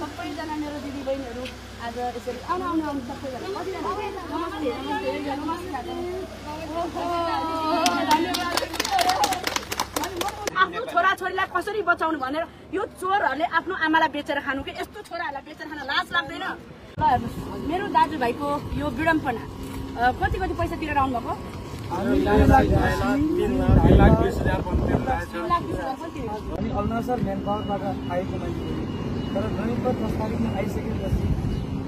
सबैजना मेरो दिदी बहिनीहरू आज यसरी आउनु आउनु आउनु आफ्नो छोराछोरीलाई कसरी बचाउनु भनेर यो चोरहरूले आफ्नो आमालाई बेचेर खानु कि? यस्तो छोराहरूलाई बेचेर खान लाज लाग्दैन। मेरो दाजुभाइको यो विडम्बना अ, कति कति पैसा तिरेर आउनुभएको अनि अल्नासर म्यान पावरबाट आएको मान्छे हो। तर नोभेम्बर दस तारिकमा आइसकेपछि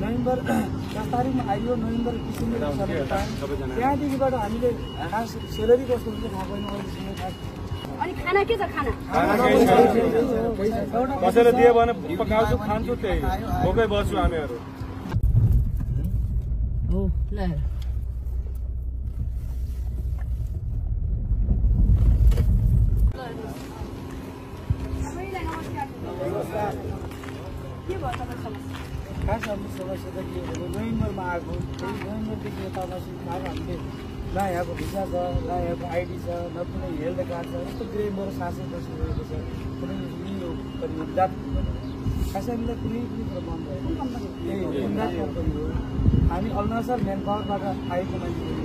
नोभेम्बर दस तारिकमा आइयो नोभेम्बर डिसेम्बर त्यहाँदेखिबाट हामीले खास सेलेरी कस्तो हुन्छ थाहा छैन अहिलेसम्म खास। अनि खाना के छ खाना? कसैले दियो भने पकाउँछु खान्छु त्यही। भोकै बस्छु हामीहरू। हो। ल। खास हाम्रो समस्या त के भने नोभेम्बरमा आएको त्यही नोभेम्बरदेखि यता बसी अब हामीले न यहाँको भिसा छ न यहाँको आइडी छ न कुनै हेल्थ कार्ड छ यस्तो गृह मेरो शासन बसिरहेको छ कुनै यो जात खास हामीलाई कुनै पनि कुरो बन्द भएन हो कम्पनी हो हामी अल्नासर म्यान पावरबाट आएको मान्छे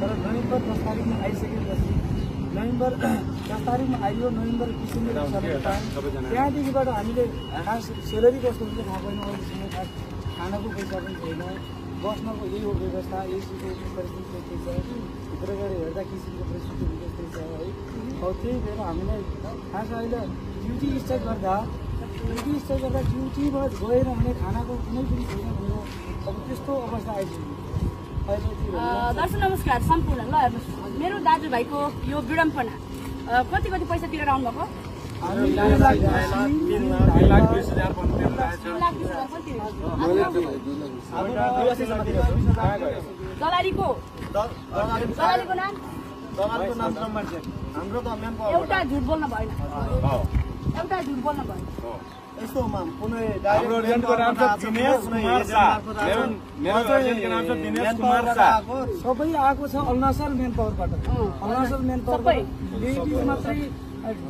तर नोभेम्बर दस तारिकमा आइसकेपछि नोभेम्बर दस तारिकमा आइयो नोभेम्बर डिसेम्बर त्यहाँदेखिबाट हामीले खास सेलेरी कस्तो हुन्छ थाहा छैन अहिलेसम्म खास खानाको पैसा पनि छैन। बस्नको यही हो व्यवस्था एसीको परिस्थिति त्यस्तै छ भित्र गएर हेर्दा किसिमको परिस्थिति त्यस्तै छ है अब त्यही भएर हामीलाई खास अहिले ड्युटी स्ट्राइक गर्दा ड्युटी स्ट्राइक गर्दा ड्युटीमा गएर भने खानाको कुनै पनि छैन भनेर अब त्यस्तो अवस्था आइसक्यो? दर्शक नमस्कार सम्पूर्ण ल हेर्नुहोस्। मेरो दाजुभाइको यो विडम्बना कति कति पैसा तिरेर आउनुभएको एउटा झुट बोल्न भएन एउटा झुट बोल्न भएन यस्तो कुनै सबै आएको छ अरुणाचल मेन पावरबाट अरुणाचल मेन पावरबाट लेडिज मात्रै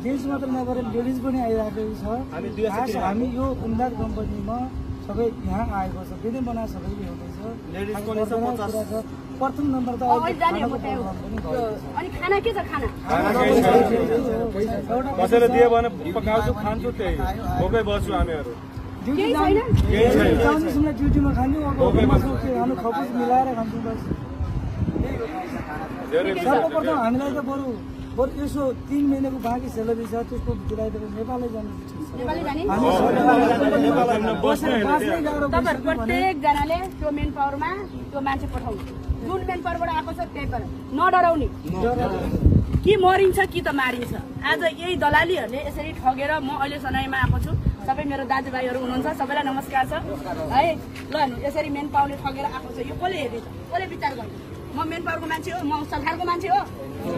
जेन्ट्स मात्रै नगरेर लेडिज पनि आइरहेको छ। खास हामी यो उन्दार कम्पनीमा सबै यहाँ आएको छ। फेरि बनाएर सबैले एउटै छ। प्रथम नम्बर त अगाडि जाने हो म त्यहाँ अहिले यो, अनि खाना के छ खाना? एउटा कसैले दियो भने पकाउँछु खान्छु त्यही। भोकै बस्छु हामीहरू। ड्युटीमा खपुस मिलाएर खान्छौँ बस। धेरै सर्वप्रथम हामीलाई त बरु बरु यसो तिन महिनाको बाँकी सेलेरी छ त्यसको नेपालै जानु नेपाली जाने प्रत्येकजनाले त्यो मेन पावरमा त्यो मान्छे पठाउनु जुन मेन पावरबाट आएको छ त्यही पर नडराउने कि मरिन्छ कि त मारिन्छ आज यही दलालीहरूले यसरी ठगेर म अहिले सनाइमा आएको छु सबै मेरो दाजुभाइहरू हुनुहुन्छ सबैलाई नमस्कार छ है ल हेर्नु यसरी मेन पावरले ठगेर आएको छ यो कसले हेर्दैछ कसले विचार गर्ने म मेन पावरको मान्छे हो म सरकारको मान्छे हो।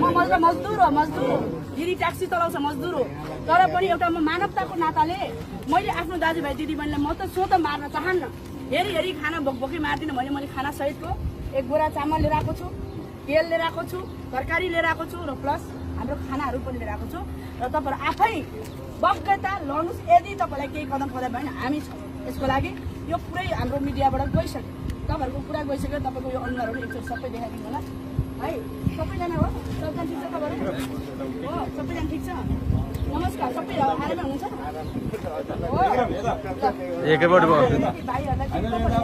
म मजदुर मजदुर हो मजदुर। दिदी ट्याक्सी चलाउँछ मजदुर हो। तर पनि एउटा म मानवताको नाताले मैले आफ्नो दाजुभाइ दिदीबहिनीलाई म त सो त मार्न चाहन्न। हेरी हेरी खाना भोकभोकै मार्दिनँ भने मैले खाना सहितको एक बोरा चामल लिएर आएको छु तेल लिएर आएको छु तरकारी लिएर आएको छु र प्लस हाम्रो खानाहरू पनि लिएर आएको छु। र तपाईँहरू आफै बग्गता लड्नुहोस् यदि तपाईँलाई केही कदम पऱ्यो भने हामी छौँ। यसको लागि यो पुरै हाम्रो मिडियाबाट गइसक्यो। तपाईँहरूको कुरा गइसक्यो तपाईँको यो अनुहारहरू एकचोटि सबै देखाइदिनु होला। है सबैजना हो? सबैजना ठिक छ तपाईँहरू हो सबैजना ठिक छ? नमस्कार सबै आरामै हुनुहुन्छ? भाइहरूलाई के तपाईँ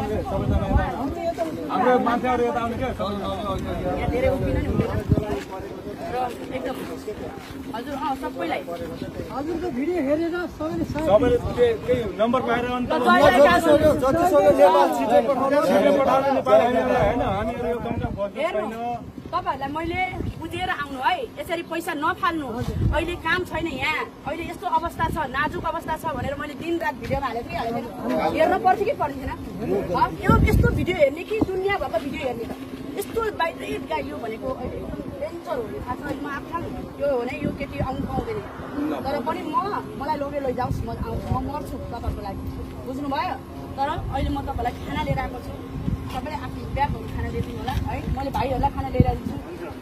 हाम्रो मान्छेहरू यता आउने क्या यहाँ धेरै उभिन नि हुँदैन। र एकदम हजुर अँ सबैलाई हजुरको भिडियो हेरेर सबैले नम्बर पाएर अन्त होइन तपाईँहरूलाई मैले बुझेर आउनु है यसरी पैसा नफाल्नु अहिले काम छैन यहाँ अहिले यस्तो अवस्था छ नाजुक अवस्था छ भनेर मैले दिन रात भिडियोमा हालेको हालेको? हेर्न पर्थ्यो कि पर्दैन हँ? यो यस्तो भिडियो हेर्ने कि दुनियाँ भएको भिडियो हेर्ने त यस्तो बाहिरै गाइयो भनेको अहिले यो थाहा छ म ठाउँ यो हो भने यो केटी आउनु पाउँदैन तर पनि म मलाई लगेर लैजाओस् म आउँछु म मर्छु तपाईँहरूको लागि बुझ्नुभयो तर अहिले म तपाईँलाई खाना लिएर आएको छु सबैले आफ्नो ब्यागहरू खाना ल्याइदिनु होला है मैले भाइहरूलाई खाना लिएर दिन्छु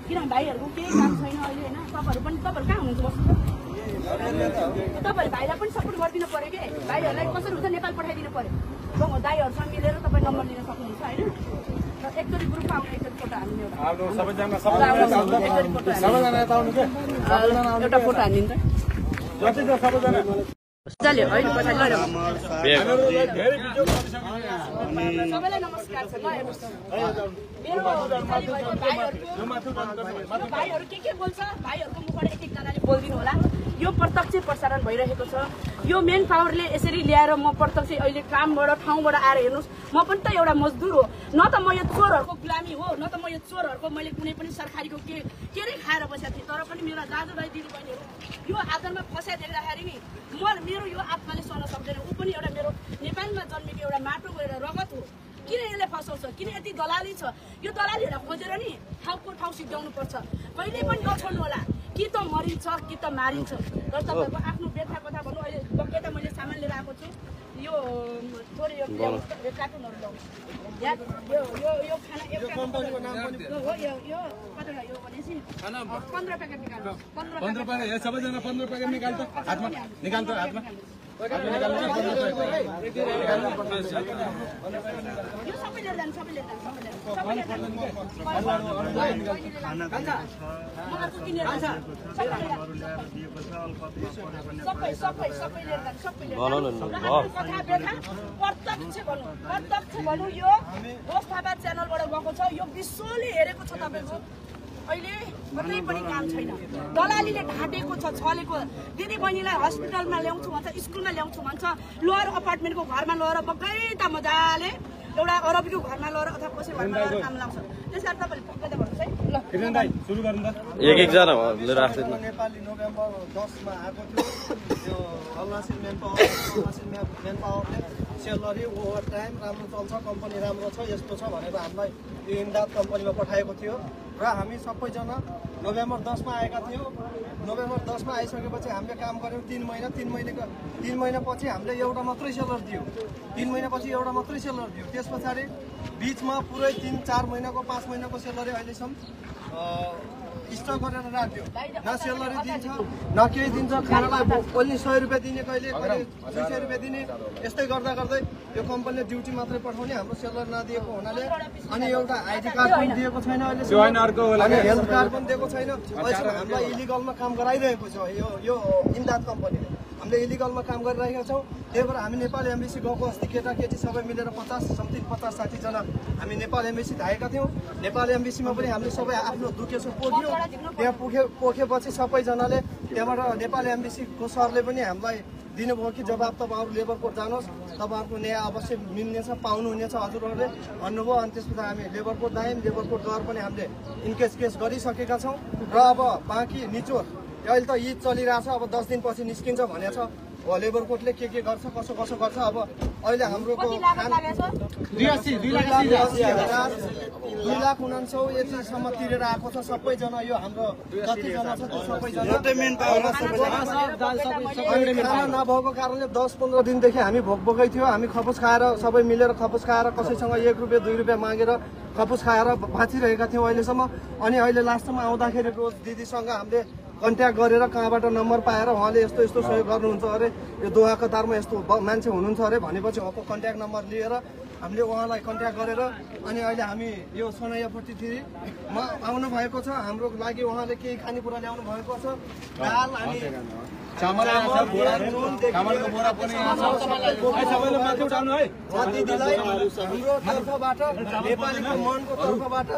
किनभने भाइहरूको केही काम छैन अहिले होइन तपाईँहरू पनि तपाईँहरू कहाँ हुनुहुन्छ बस्नु तपाईँहरू भाइलाई पनि सपोर्ट गरिदिनु पर्यो कि भाइहरूलाई कसरी हुन्छ नेपाल पठाइदिनु अब दाईहरूसँग मिलेर तपाईँ नम्बर लिन सक्नुहुन्छ होइन एकचोटि ग्रुपमा आउने एकचोटि फोटो हाल्ने एउटा आउनु सबैजना एकचोटि फोटो मजाले होइन पछाडि सबैलाई नमस्कार छ ल भाइहरू के के बोल्छ? भाइहरूको मुखबाट एक एकजनाले बोलिदिनु होला। यो प्रत्यक्ष प्रसारण भइरहेको छ। यो मेन पावरले यसरी ल्याएर म प्रत्यक्ष अहिले कामबाट ठाउँबाट आएर हेर्नुहोस्। म पनि त एउटा मजदुर हो। न त म यो चोरहरूको गुलामी हो। न त म यो चोरहरूको मैले कुनै पनि सरकारीको के के नै खाएर बसेको थिएँ। तर पनि मेरा दाजुभाइ दिदीबहिनीहरू यो आधारमा फसाइ देख्दाखेरि नि म मेरो यो आत्माले सहन सक्दैन। ऊ पनि एउटा मेरो नेपालमा जन्मेको एउटा माटो गएर रगत हो। किन यसले फसाउँछ? किन यति दलाली छ? यो दलालीहरूलाई खोजेर नि ठाउँको ठाउँ सिद्ध्याउनु पर्छ कहिले पनि नछोड्नु होला। कि त मरिन्छ कि त मारिन्छ। र तपाईँको आफ्नो व्यथा कथा भन्नु अहिले बकेटा मैले सामान लिएर आएको छु। यो थोरै यो कार्टुनहरू ल्याउनु या- यो यो यो खाना एक कम्पनीको नाम पनि हो यो यो कतिवटा यो भनेपछि पन्ध्र प्याकेट निकाल्नु। पन्ध्र पन्ध्र प्याकेट। सबैजना पन्ध्र प्याकेट निकाल त हातमा निकाल त हातमा। प्रत्यक्ष भनौँ प्रत्यक्ष यो थापा च्यानलबाट गएको छ यो विश्वले हेरेको छ तपाईँको अहिले कतै पनि काम छैन। दलालीले ढाँटेको छ छलेको। दिदी बहिनीलाई हस्पिटलमा ल्याउँछु भन्छ स्कुलमा ल्याउँछु भन्छ। लोवर अपार्टमेन्टको घरमा बक्कै त मजाले एउटा अरबीको घरमा लगेर अथवा कसै घरमा लगेर काम लाउँछ। त्यस कारण तपाईँले पक्कै त भन्नुहोस् है। ल किरण दाई सुरु गरौँ त। एक एकजना लिएर नेपाली नोभेम्बर दसमा आएको थियो। त्यो मेन पावर मेन पावरले सेलरी ओभर टाइम राम्रो चल्छ कम्पनी राम्रो छ यस्तो छ भनेर हामीलाई यो इमदाद कम्पनीमा पठाएको थियो। र हामी सबैजना नोभेम्बर दसमा आएका थियौँ। नोभेम्बर दसमा आइसकेपछि हामीले काम गऱ्यौँ तिन महिना। तिन महिनाको तिन महिनापछि हामीले एउटा मात्रै सेलर दियो। तिन महिनापछि एउटा मात्रै सेलर दियो। त्यस पछाडि बिचमा पुरै तिन चार महिनाको पाँच महिनाको सेलरी अहिलेसम्म स्टक गरेर राख्यो। न सेलरी दिन्छ न केही दिन्छ खानालाई ओन्ली सय रुपियाँ दिने कहिले कहिले दुई सय रुपियाँ दिने। यस्तै गर्दा गर्दै यो कम्पनीले ड्युटी मात्रै पठाउने हाम्रो सेलरी नदिएको हुनाले अनि एउटा आइडी कार्ड पनि दिएको छैन अहिले हेल्थ कार्ड पनि दिएको छैन। अहिलेसम्म हामीलाई इलिगलमा काम गराइरहेको छ यो यो इमदाद कम्पनीले। हामीले इलिगलमा काम गरिरहेका छौँ। त्यही भएर हामी नेपाल एम्बेसी गएको अस्ति केटाकेटी सबै मिलेर पचास समथिङ पचास साठीजना हामी नेपाल एम्बेसी धाएका थियौँ। नेपाल एम्बेसीमा पनि हामीले सबै आफ्नो दुखेसो पोख्यौँ। त्यहाँ पुगे पोखेपछि सबैजनाले त्यहाँबाट नेपाल एम्बेसीको सरले पनि हामीलाई दिनुभयो कि जवाब तपाईँहरू लेबर कोर्ट जानुहोस्। तपाईँहरूको न्याय अवश्य मिल्नेछ पाउनुहुनेछ हजुरहरूले। भन्नुभयो अनि त्यसपछि हामी लेबर कोर्ट गयौँ लेबर कोर्ट गएर पनि हामीले इनकेस केस गरिसकेका छौँ। र अब बाँकी निचोड अहिले त ईद चलिरहेछ अब दस दिनपछि निस्किन्छ भनेको छ। लेबर कोर्टले के के गर्छ कसो कसो गर्छ अब अहिले छ? दुई लाख लाख उनान्सौ यतिसम्म तिरेर आएको छ सबैजना यो हाम्रो जतिजना छ त्यो सबैजना। खाना नभएको कारणले दस पन्ध्र दिनदेखि हामी भोक भोकै थियो। हामी खपुस खाएर सबै मिलेर खपुस खाएर कसैसँग एक रुपियाँ दुई रुपियाँ मागेर खपुस खाएर बाँचिरहेका थियौँ अहिलेसम्म। अनि अहिले लास्टमा आउँदाखेरि रोज दिदीसँग हामीले कन्ट्याक्ट गरेर कहाँबाट नम्बर पाएर उहाँले यस्तो यस्तो सहयोग गर्नुहुन्छ अरे यो दोहा कतारमा यस्तो मान्छे हुनुहुन्छ अरे भनेपछि उहाँको कन्ट्याक्ट नम्बर लिएर हामीले उहाँलाई कन्ट्याक्ट गरेर अनि अहिले हामी यो सोनैयापट्टितिरमा आउनु भएको छ हाम्रो लागि उहाँले केही खानेकुरा ल्याउनु भएको छ दाल अनि दिदीलाई हाम्रो तर्फबाट नेपालीको मनको तर्फबाट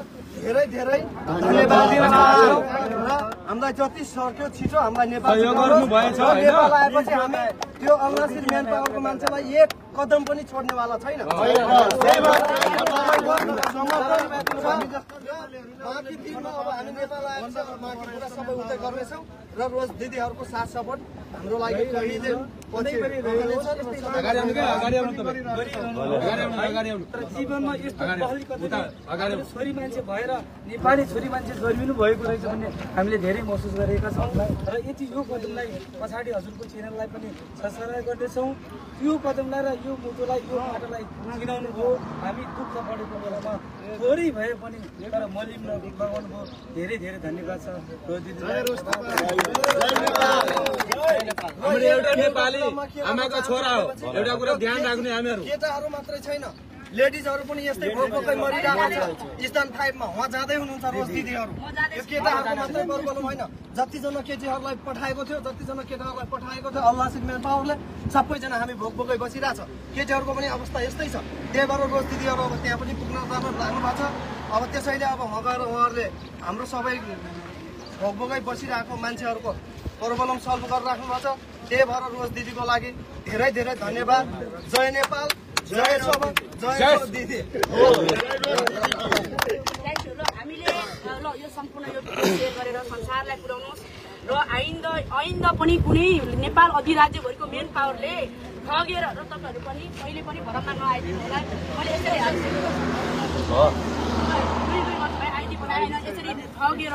धेरै धेरै धन्यवाद। र हामीलाई जति सक्यो छिटो हामीलाई नेपाल? नेपाल आएपछि हामी त्यो अङ्ग्रेजी म्यान पावरको मान्छेलाई एक कदम पनि छोड्नेवाला छैन। बाँकी दिनमा अब हामी नेपाल आएपछि अब बाँकी कुरा सबै उतै गर्नेछौँ र रोज दिदीहरूको साथ सपोर्ट हाम्रो लागि जीवनमा यस्तो छोरी मान्छे भएर नेपाली छोरी मान्छे जन्मिनु भएको रहेछ भन्ने हामीले धेरै महसुस गरेका छौँ। र यति यो कदमलाई पछाडि हजुरको च्यानललाई पनि सब्सक्राइब गर्दैछौँ यो कदमलाई र यो मुटुलाई यो माटोलाई चिनाउनु भयो हामी दुःख पढेको बेलामा थोरै भए पनि तर मलिम लगाउनु भयो धेरै धेरै धन्यवाद छ। हाम्रो एउटा नेपाली आमाको छोरा हो। एउटा कुरा ध्यान राख्ने हामीहरू। केटाहरू मात्रै छैन। लेडिजहरू पनि यस्तै भोकै मरिरहेको छ। स्थान फाइभमा उहाँ जाँदै हुनुहुन्छ रोज दिदीहरू। यो केटाहरूको मात्रै प्रब्लम होइन। जतिजना केटीहरूलाई पठाएको थियो जतिजना केटाहरूलाई पठाएको थियो अल्लाह सिक्मेन पावरले सबैजना हामी भोक भोकै बसिरहेछ। केटीहरूको पनि अवस्था यस्तै छ। त्यही भएर रोज दिदीहरू अब त्यहाँ पनि पुग्न जान लाग्नु भएको छ। अब त्यसैले अब उहाँ गएर उहाँहरूले हाम्रो सबै भोक भोकै बसिरहेको मान्छेहरूको प्रब्लम सल्भ गरेर राख्नु भएको छ। त्यही भएर रोज दिदीको लागि धेरै धेरै धन्यवाद। जय नेपाल। जय सब जय दिदी। थ्याङ्क यू र हामीले ल यो सम्पूर्ण यो भिडियो सेयर गरेर संसारलाई पुर्याउनुहोस्। र आइन्दा आइन्दा पनि कुनै नेपाल अधिराज्यभरिको मेन पावरले ठगेर र तपाईँहरू पनि कहिले पनि भरममा नआइदिनु होला मैले यसरी आइडी बनाएन यसरी ठगेर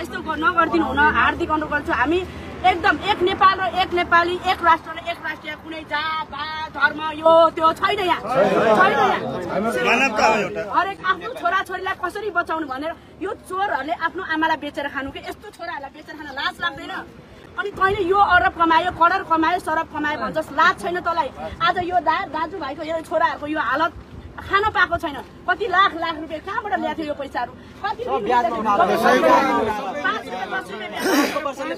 यस्तो नगरिदिनु हुन हार्दिक अनुरोध गर्छु। हामी एकदम एक नेपाल र एक नेपाली एक राष्ट्र र एक राष्ट्रिय कुनै जात भात धर्म यो त्यो छैन यहाँ। छैन यहाँ। हरेक आफ्नो छोरा छोरीलाई कसरी बचाउनु भनेर यो चोरहरूले आफ्नो आमालाई बेचेर खानु कि? यस्तो छोराहरूलाई बेचेर खान लाज लाग्दैन। अनि तैँले यो अरब कमायो करोड कमायो सरब कमायो भन्छस् लाज छैन तँलाई। आज यो दा दाजुभाइको यो छोराहरूको यो हालत खान पाएको छैन। कति लाख लाख रुपियाँ कहाँबाट ल्याएको थियो यो पैसाहरू? कति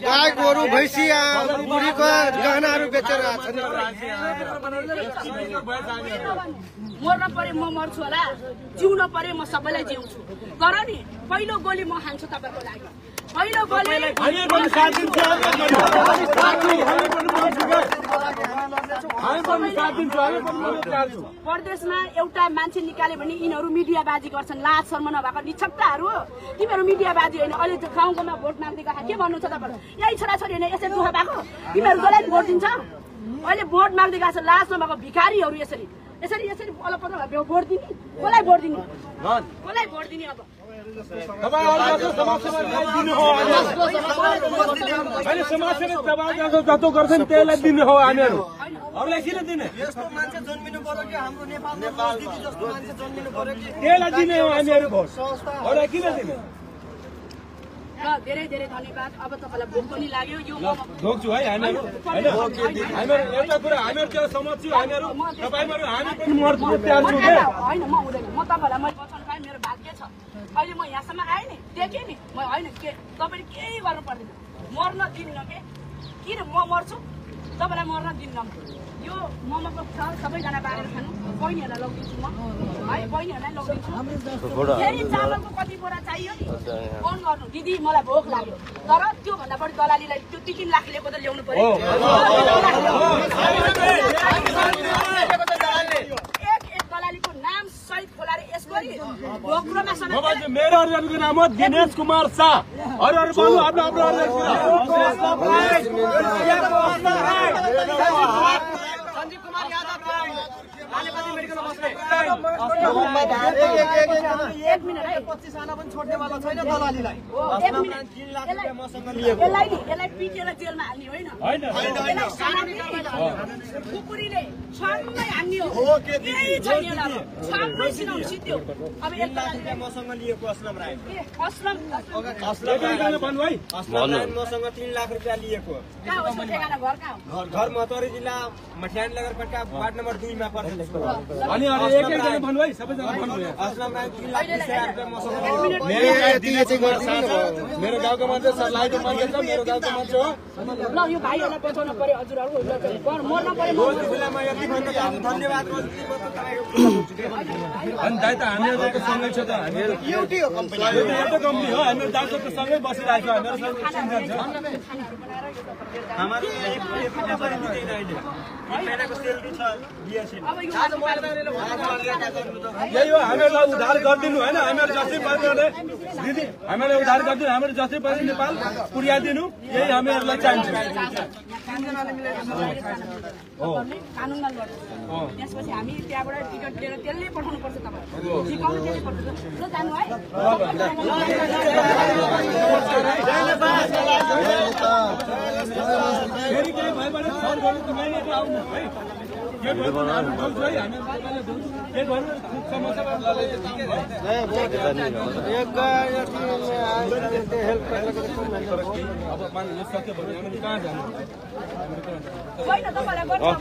गाई गोरु बुढीको गहनाहरू बेचेर मर्न परे म मर्छु होला। जिउन परे म सबैलाई जिउँछु। तर नि पहिलो गोली म खान्छु तपाईँको लागि। परदेशमा एउटा मान्छे निकाल्यो भने यिनीहरू मिडियाबाजी गर्छन्। लाज शर्म नभएको निक्षप्ताहरू हो तिमीहरू मिडियाबाजी होइन अहिले गाउँ गाउँमा भोट माग्दै गएको। के भन्नु छ तपाईँहरू यही छोराछोरी होइन यसरी दुःख भएको। तिमीहरू कसलाई भोट दिन्छ अहिले भोट माग्दै गएको छ लाज नभएको भिखारीहरू यसरी। यसरी यसरी अलपत्र भए भोट दिने? कसलाई भोट दिने? कसलाई भोट दिने अब? अहिले समाजसेवी दबाब जस्तो गर्छन् त्यसलाई दिने हो हामीहरू अरूलाई किन दिने कि कि त्यसलाई दिने हो हामीहरू भोट अरूलाई किन दिने धेरै धेरै धन्यवाद अब तपाईँलाई भोक पनि लाग्यो यो ढोक्छु है हामीहरू होइन एउटा कुरा हामीहरू त्यो समझ्छु हामीहरू तपाईँहरू हामी पनि मर्छु छु होइन होइन, म म तपाईँहरूलाई मैले बचाउनु पाएँ मेरो भाग्य छ अहिले म यहाँसम्म आएँ नि देखेँ नि। म होइन के तपाईँले केही गर्नु पर्दैन। मर्न दिन्न के किन म मर्छु? तपाईँलाई मर्न दिन्न यो मोमोको छ सबैजना बाँडेर खानु बहिनीहरूलाई लगिदिन्छु म। है बहिनीहरूलाई लगिदिन्छु। फेरि चामलको कति बोरा चाहियो नि? फोन गर्नु। दिदी मलाई भोक लाग्यो। तर त्योभन्दा बढी दलालीलाई त्यो तिन तिन लाख लिएको त ल्याउनु पर्यो मेरो अर्जनको नाम दिनेश कुमार शाह। अरू अरू एक मिनट है पच्चिस आना पनि छोड्नेवाला छैन दलालीलाई। मसँग लिएको। असलम राई मसँग तिन लाख रुपियाँ लिएको। घर मतौरी जिल्ला मठ्यान नगरपालिका वार्ड नम्बर दुईमा पर्छ। अनि अरू एकैजना भन्नु है सबैजना भन्नु एक मेरो गाउँको मान्छे सरलाईको मान्छे छ। मेरो गाउँको मान्छे हो। ल यो भाइहरूलाई बचाउन पर्यो हजुरहरू मर्न पर्यो म मर्छु। म यति भन्न चाहन्छु धन्यवाद अनि दाइ त हामीहरू त सँगै छ त। हामीहरू एउटै हो कम्पनी। यो त एउटा कम्पनी हो। हामीहरू दाजु त सँगै बसिरहेको छ। हामीहरू हाम्रो यहाँ हो हामीहरूलाई उधार गरिदिनु होइन हामीहरू जस्तै परिवारले दिदी हामीलाई उधार गरिदिनु हामीहरू जस्तै पनि नेपाल पुर्याइदिनु यही हामीहरूलाई चाहिन्छ त्यसपछि हामी त्यहाँबाट टिकट लिएर त्यसले पठाउनु पर्छ तपाईँहरू सिकाउनु त्यसले पठाउँछ ल जानु है फेरि केही भयो भने फोन गर्नु तपाईँ आउनु है के गर्नु हामी ढोग्छु है हामी तपाईँले ढोग्छु के गर्नु समस्या अब मान यो सक्यो भने हामी कहाँ जानु होइन तपाईँलाई गर्नु अब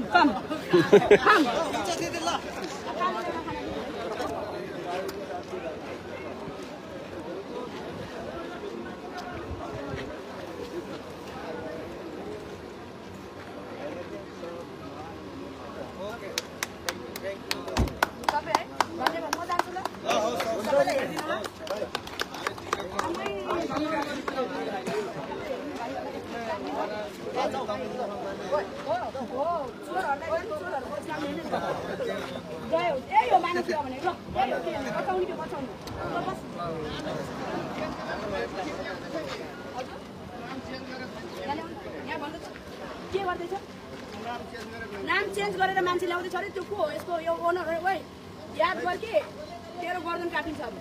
घुम्नु जान्छु ल खाना Come, come. Come. तपाईँ है धन्यवाद म जान्छु ल सबैले हेरिदिनु ल यही हो मानिस भने ल यही हो के बचाउने कि बचाउनु ल बस यहाँ भन्दैछ के गर्दैछ नाम चेन्ज गरेर मान्छे ल्याउँदैछ अरे त्यो को हो यसको यो ओनर हो ओइ याद गर कि तेरो गर्दन काटिन्छ अब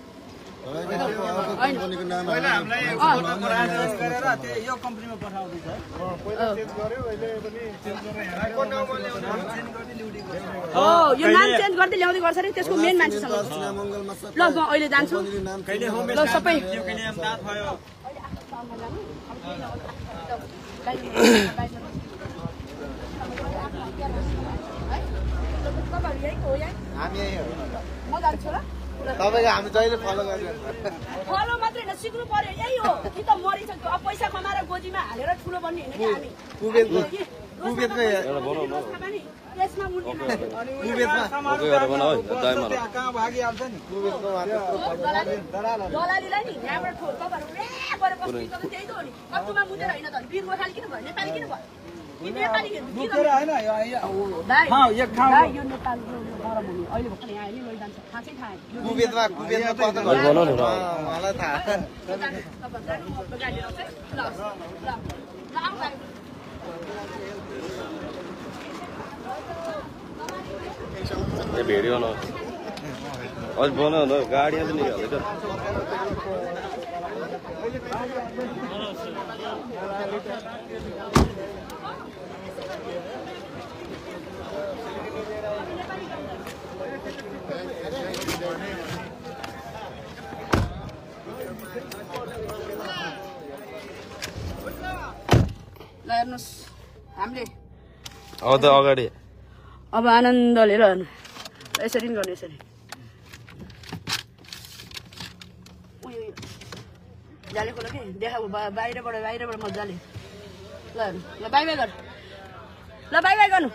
यो कम्पनीमा पठाउँदैछ हो यो नाम चेन्ज गर्दै ल्याउँदै गर्छ अरे त्यसको मेन मान्छेसँग ल म अहिले जान्छु। ल सबै। तपाईँहरू यहीँको हो यहाँ म जान्छु ल। तपाईँको हामी जहिले फलो गर्छौँ। फलो मात्रै होइन सिक्नु पर्यो यही हो। कि त मरिन्छ अब पैसा कमाएर गोजीमा हालेर ठुलो बन्ने होइन कि हामी। दाइमा कहाँ भागिहाल्छ नि? दलालीलाई नि यहाँबाट मुदेर होइन त वीर गोर्खाली किन भयो नेपाली किन? भयो गाडी ए भिडियो न। अझ बनाऊ न गाडीमा पनि हालेको ल हेर्नुहोस् हामीले अब त अगाडि। अब आनन्द लिएर हेर्नु। यसरी नि गर्ने यसरी। जाले खोल कि? बा- बाहिरबाट बाहिरबाट मजाले ल ल बाई बाई गर। ल बाई बाई गर्नु।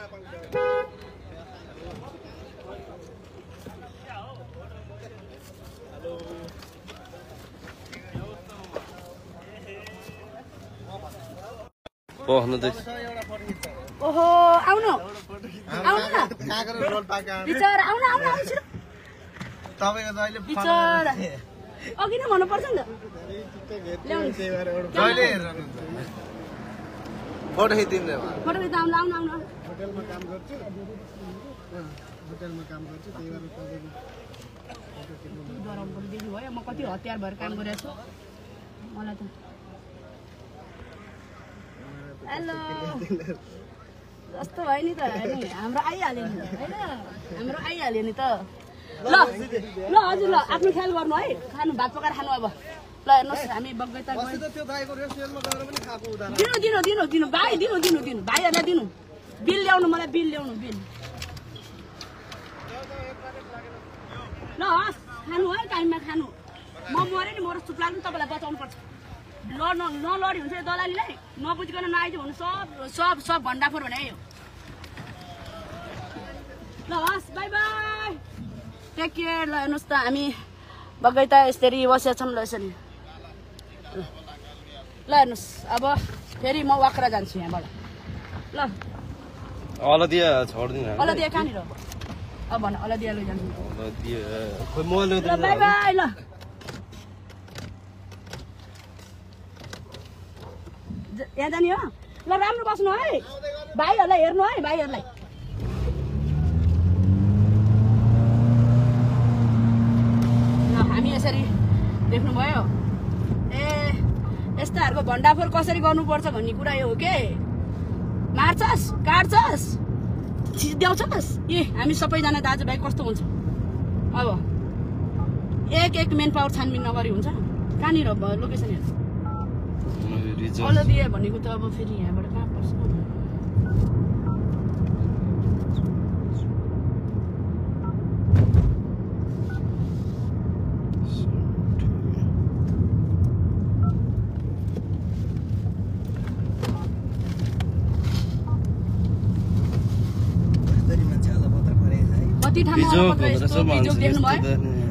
पख्नुहुँदैछ ओहो आउनु। आउनु न। कहाँको रोल पाका बिचरा आउनु आउनु आउनु छिटो। तपाईँको जहिले बिचरा। अघि नै भन्नुपर्छ नि फोटो खिचिदिनु फोटो खिच्दा आउनु आउनु आउनु। आउनु होटेलमा काम गर्छु। होटेलमा काम गर्छु। त्यही भएर तपाईँको डराउनु पनि देखि भयो। म कति हतियार भएर काम गरिरहेको छु। मलाई त। हेलो जस्तो भयो नि त नि हाम्रो आइहाल्यो नि होइन? हाम्रो आइहाल्यो नि त। ल ल हजुर ल आफ्नो ख्याल गर्नु है। खानु भात पकाएर खानु अब। ल हेर्नुहोस् हामी बगैँचा दिनु दिनु दिनु दिनु भाइ दिनु दिनु दिनु भाइहरूलाई दिनु। बिल ल्याउनु मलाई बिल ल्याउनु बिल। ल हस् खानु है टाइममा खानु। म मऱ्यो नि मरो चुप लाग्नु तपाईँलाई बचाउनु पर्छ ल न नलडी हुन्छ दलालीलाई नबुझिकन नआइदियो भने सब सब सब भण्डाफोर भने यो। ल हस् बाई बाई। टेक केयर ल हेर्नुहोस् त हामी बगै त यसरी बसेका छौँ ल यसरी। ल हेर्नुहोस् अब फेरि म वाक्रा जान्छु यहाँबाट। ल। अलदिया छोडिदिनु अलदिया कहाँनिर अब भन अलदिया लैजान्छु म ल बाई बाई ल। ज- यहाँ जाने हो? ल राम्रो बस्नु है। भाइहरूलाई हेर्नु है भाइहरूलाई। हामी यसरी देख्नुभयो। ए यस्ताहरूको भण्डाफोर कसरी गर्नुपर्छ भन्ने कुरा यो हो के? मार्छस्? काट्छस्? छिद्याउँछस्? ए हामी सबैजना दाजुभाइ कस्तो हुन्छ? अब एक एक मेन पावर छानबिन नगरी हुन्छ। कहाँनिर भयो लोकेसन हेर्छ भनेको त अब फेरि यहाँबाट कहाँ पर्छ।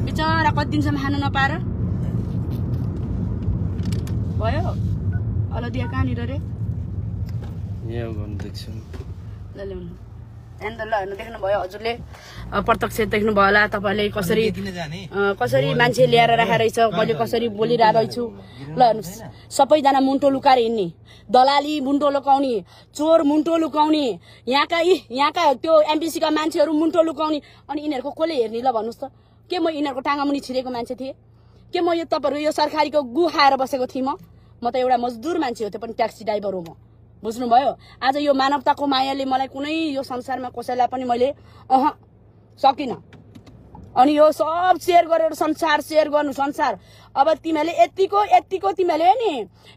बिचरा कति दिनसम्म खानु नपाएर भयो अलदिया कहाँनिर रे यहाँ गर्नु देख्छु। ल ल्याउनु त्यहाँदेखि ल हेर्नु देख्नुभयो हजुरले। प्रत्यक्ष देख्नुभयो होला तपाईँले कसरी कसरी मान्छे ल्याएर राखेको रहेछ मैले कसरी बोलिरहेको रहेछु ल हेर्नुहोस् सबैजना मुन्टो लुकाएर हिँड्ने। दलाली मुन्टो लुकाउने चोर मुन्टो लुकाउने। यहाँका यी यहाँका त्यो एमबिसीका मान्छेहरू मुन्टो लुकाउने। अनि यिनीहरूको कसले हेर्ने? ल भन्नुहोस् त। के म यिनीहरूको टाँगामुनि छिरेको मान्छे थिएँ? के म यो तपाईँहरूको यो सरकारीको गु खाएर बसेको थिएँ म? म त एउटा मजदुर मान्छे हो त्यो पनि ट्याक्सी ड्राइभर हो म। बुझ्नुभयो? आज यो मानवताको मायाले मलाई कुनै यो संसारमा कसैलाई पनि मैले अह सकिनँ। अनि यो सब सेयर गरेर संसार सेयर गर्नु संसार। अब तिमीहरूले यतिको यतिको तिमीहरूले नि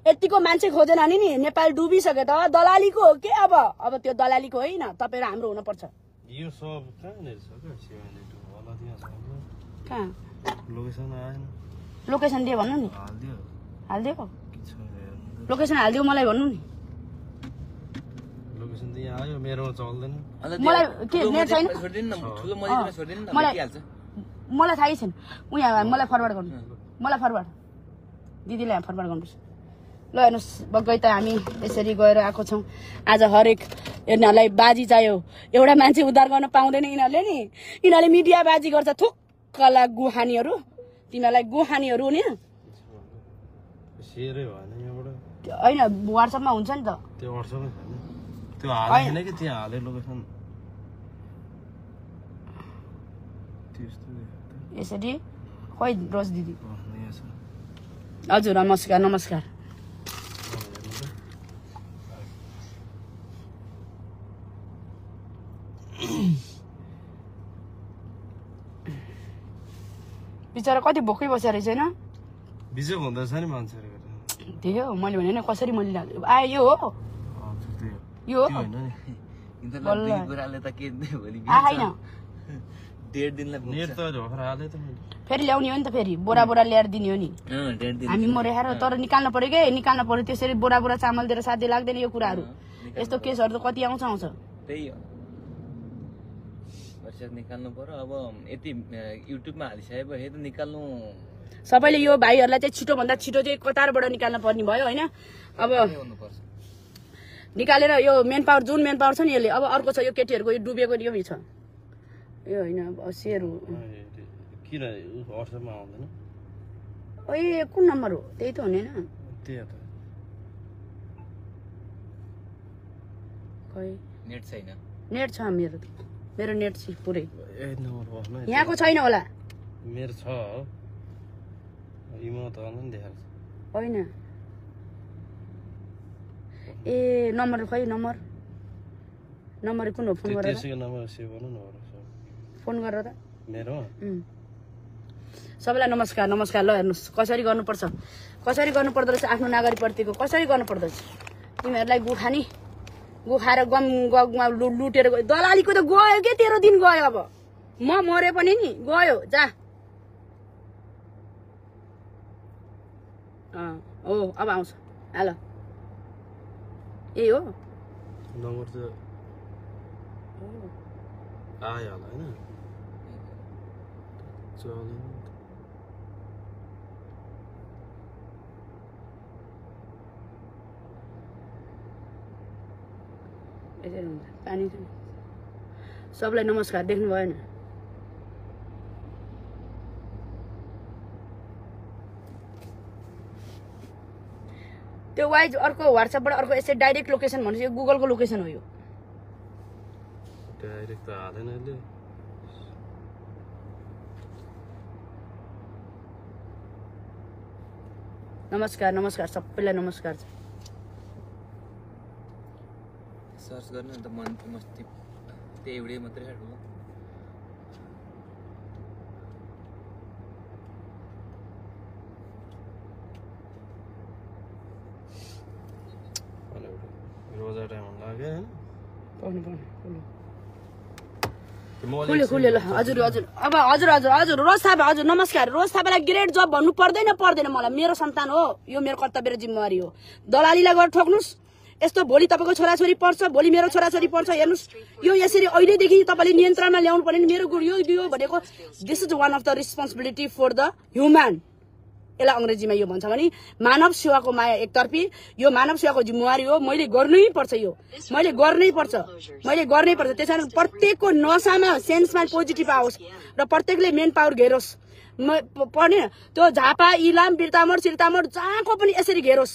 यतिको मान्छे खोजेन भने नि नेपाल डुबिसक्यो त दलालीको हो के अब? अब त्यो दलालीको होइन तपाईँ र हाम्रो हुनुपर्छ। यो सब कहाँ लोकेसन दियो भन्नु नि। हालिदियो हालिदियो के छ हेर्नु लोकेसन हालिदियो मलाई भन्नु नि। मलाई के नेट छैन? थाहै छैन। उ यहाँ मलाई फरवर्ड गर्नु। मलाई फरवर्ड दिदीलाई फरवर्ड गर्नुपर्छ। ल हेर्नुहोस् बग्गै त हामी यसरी गएर आएको छौँ। आज हरेक यिनीहरूलाई बाजी चाहियो। एउटा मान्छे उद्धार गर्न पाउँदैन यिनीहरूले नि। यिनीहरूले मिडिया बाजी गर्छ। थुक्कला गुहानीहरू। तिमीहरूलाई गुहानीहरू नि। होइन वाट्सएपमा हुन्छ नि त। त्यो वर्षमै छैन त्यो हालेन कि त्यहाँ हाले लोकेसन? यसरी? खोइ रोज दिदी। छ। हजुर नमस्कार नमस्कार। बिचरा कति भोकै बसेर होइन? बिजोग हुँदो रहेछ नि मान्छेहरू त्यही हो मैले भने नि कसरी मैले ला- आयो यो हो यो हो फेरि ल्याउने हो नि त फेरि बोरा बोरा ल्याएर दिने हो नि अँ, डेढ दिन हामी मरेर तर निकाल्नु पर्यो के निकाल्नु पर्यो त्यसरी बोरा बोरा चामल दिएर साध्य लाग्दैन यो कुराहरू यस्तो केसहरू त कति आउँछ आउँछ त्यही हो निकाल्नु पर्यो अब यति युट्युबमा हालिसकेपछि त निकाल्नु सबैले यो भाइहरूलाई चाहिँ छिटोभन्दा छिटो चाहिँ कतारबाट निकाल्न पर्ने भयो होइन? अब निकालेर यो मेन पावर जुन मेन पावर छ नि यसले अब अर्को छ यो केटीहरूको यो डुबेको यो छ। यो होइन अब सेयर हो ए, किन नम्बर हो? त्यही त हो नि। होइन त्यही त। खै नेट छैन। नेट छ मेरो। मेरो नेट छ पुरै। ए नम्बर बस्नु है। यहाँको छैन होला। मेरो छ इमो त नि देखाएको छ। होइन। ए नम्बर खै नम्बर। नम्बर कुन हो? फोन गरेर। त्यसैको नम्बर सेभ गर्नु न अरू सब फोन गरेर त। मेरो। सबैलाई नमस्कार नमस्कार। ल हेर्नुहोस् कसरी गर्नुपर्छ? कसरी गर्नुपर्दो रहेछ आफ्नो नागरिकप्रतिको? कसरी गर्नुपर्दो रहेछ? तिमीहरूलाई गुखानी गुखाएर गम गममा लु- लुटेर गयो। दलालीको त गयो के? तेह्र दिन गयो अब। म मरे पनि नि। गयो जा। हो अब आउँछ। हाल यही हो। नम्बर त आयो होला होइन। यसरी हुन्छ। पानी। सबलाई नमस्कार देख्नु भएन त्यो वाइज अर्को वाट्सएपबाट अर्को यसरी डाइरेक्ट लोकेसन भनेपछि यो गुगलको लोकेसन हो यो। डाइरेक्ट त हालेन अहिले। नमस्कार नमस्कार सबैलाई नमस्कार। छ सर्च गर्नु अन्त मन मस्ती त्यही एउटै मात्रै ठुलो भने रोजा टाइम लाग्यो होइन पाउनु पाउनु खुल्यो खुल्यो ल हजुर हजुर अब हजुर हजुर हजुर रोज थापा हजुर नमस्कार रोज थापालाई ग्रेट जब भन्नु पर्दैन पर्दैन मलाई मेरो सन्तान हो यो मेरो कर्तव्य र जिम्मेवारी हो दलालीलाई गएर ठोक्नुहोस् यस्तो भोलि तपाईँको छोराछोरी पढ्छ भोलि मेरो छोराछोरी पढ्छ हेर्नुहोस् यो यसरी अहिलेदेखि तपाईँले नियन्त्रणमा ल्याउनु पर्ने मेरो गुरु यो यो भनेको this is one of the responsibility for the human यसलाई अङ्ग्रेजीमा यो भन्छ भने मानव सेवाको माया एकतर्फी यो मानव सेवाको जिम्मेवारी हो मैले गर्नै पर्छ यो। मैले गर्नै पर्छ। मैले गर्नै पर्छ। त्यस कारण प्रत्येकको नसामा सेन्समा पोजिटिभ आओस् र प्रत्येकले मेन पावर घेरोस्। म प- पढ्ने? त्यो झापा इलाम बिर्तामोड सिर्तामोड जहाँको पनि यसरी घेरोस्।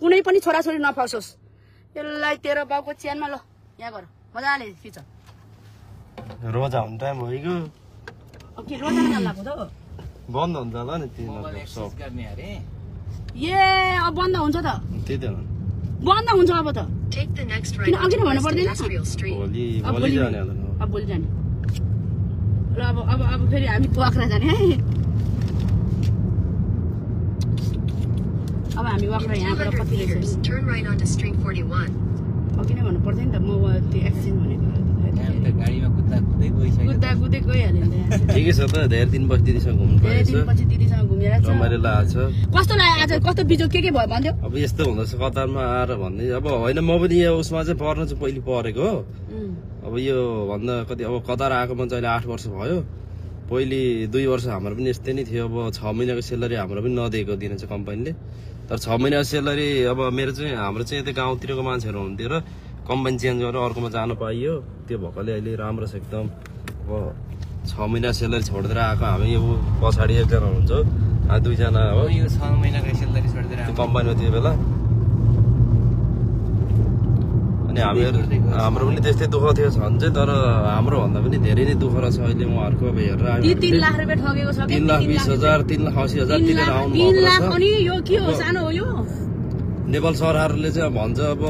कुनै पनि छोराछोरी नफसोस्। यसलाई तेरो बाउको च्यानमा ल। यहाँ गर। मजाले खिच रोजा हुने टाइम भइगयो अब बन्द हुन्छ होला नि ए अब बन्द हुन्छ त। त्यही त। बन्द हुन्छ अब त। Take the next किन अघि नै भन्नु पर्दैन अब भोलि जाने अब ल अब अब अब फेरि हामी वाक्रा जाने। है अब हामी वाक्रा यहाँबाट 200 कति meters, रहेछ turn right onto Street 41. अघि नै भन्नु पर्दैन त म त्यो एक्सिडेन्ट भनेको। यहाँ त गाडीमा कुद्दा कुद्दै गइसक्यो कुद्दा कुद्दै गइहाल्यो। ठिकै छ त धेरै दिनपछि दिदीसँग घुम्नु दिनपछि दिदीसँग घुमेर आएको। रमाइलो लागेको छ कस्तो लाग्यो आज? कस्तो बिजोग के के भयो भनिदेऊ अब यस्तो हुँदैछ कतारमा आएर भन्दै अब होइन म पनि यो उसमा चाहिँ पर्न चाहिँ पहिले परेको हो। अब यो भन्दा कति अब कतार आएकोमा चाहिँ अहिले आठ वर्ष भयो। पहिले दुई वर्ष हाम्रो पनि यस्तै नै थियो। अब छ महिनाको सेलरी हाम्रो पनि नदिएको दिने चाहिँ कम्पनीले। तर छ महिनाको सेलरी अब मेरो चाहिँ हाम्रो चाहिँ यतै गाउँतिरको मान्छेहरू हुन्थ्यो र कम्पनी चेन्ज गरेर अर्कोमा जानु पाइयो। त्यो भएकोले अहिले राम्रो छ एकदम अब छ महिना सेलरी छोडिदिएर आएको हामी अब पछाडि एकजना हुन्छ। दुईजना हो अब यो छ महिनाको सेलरी छोडिदिएर। कम्पनीमा त्यो बेला। अनि हामीहरू हाम्रो पनि त्यस्तै दुःख थियो छन् चाहिँ तर हाम्रो भन्दा पनि धेरै नै दुःख रहेछ अहिले उहाँहरूको अब हेरेर आयो तिन लाख रुपियाँ ठगेको छ तिन लाख बिस हजार तिन लाख असी हजार तिन तिरेर लाख आउनु नेपाल सरकारले चाहिँ अब भन्छ अब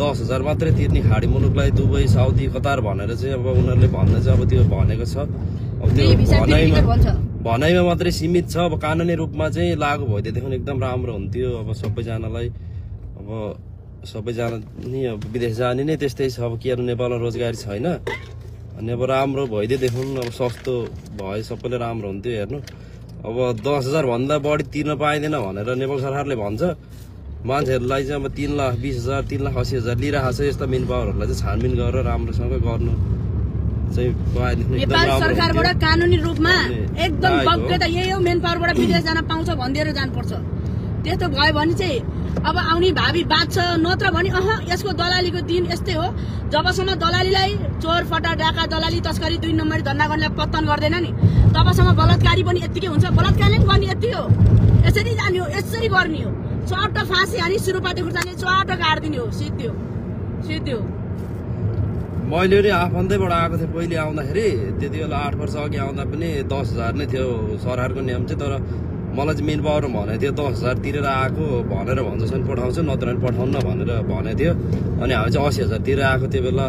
दस हजार मात्रै तिर्ने खाडी मुलुकलाई दुबई साउदी कतार भनेर चाहिँ अब उनीहरूले भन्ने चाहिँ अब त्यो भनेको छ। अब त्यो भनाइमा भनाइमा मात्रै सीमित छ। अब कानुनी रूपमा चाहिँ लागू भइदिएदेखि एकदम राम्रो हुन्थ्यो। अब सबैजनालाई अब सबैजना नि अब विदेश जाने नै त्यस्तै छ। अब के नेपालमा रोजगारी छैन। अनि अब राम्रो भइदिएदेखि अब सस्तो भए सबैले राम्रो हुन्थ्यो हेर्नु। अब दस हजार भन्दा बढी तिर्न पाइँदैन भनेर नेपाल सरकारले भन्छ। मान्छेहरूलाई चाहिँ अब तिन लाख बिस हजार तिन लाख असी हजार लिइरहेको छ यस्ता मेन पावरहरूलाई चाहिँ छानबिन गरेर राम्रोसँग गर्नु नेपाल सरकारबाट। कानुनी रूपमा एकदम त यही हो मेन पावरबाट विदेश जान पाउँछ भनिदिएर जानुपर्छ। त्यस्तो भयो भने चाहिँ अब आउने भावी बाँच्छ नत्र भने अह यसको दलालीको दिन यस्तै हो। जबसम्म दलालीलाई चोर फटा डाका दलाली तस्करी दुई नम्बरी धन्दा गर्नेलाई पत्तन गर्दैन नि तबसम्म बलात्कारी पनि यत्तिकै हुन्छ। बलात्कारले पनि गर्ने यति हो। यसरी जाने हो यसरी गर्ने हो। चट्ट फाँसी हानी सुरुपाटी खुर्सानी चट्ट गाडिदिने हो सिद्धि सिद्धि मैले पनि आफन्तैबाट आएको थिएँ पहिले आउँदाखेरि त्यति बेला आठ वर्ष अघि आउँदा पनि दस हजार नै थियो सरकारको नियम चाहिँ तर मलाई चाहिँ मेन पावर भनेको थियो दस हजार तिरेर आएको भनेर भन्छ भने पठाउँछु नत्र भने पठाउन्न भनेर भनेको थियो। अनि हामी चाहिँ असी हजार तिरेर आएको त्यो बेला।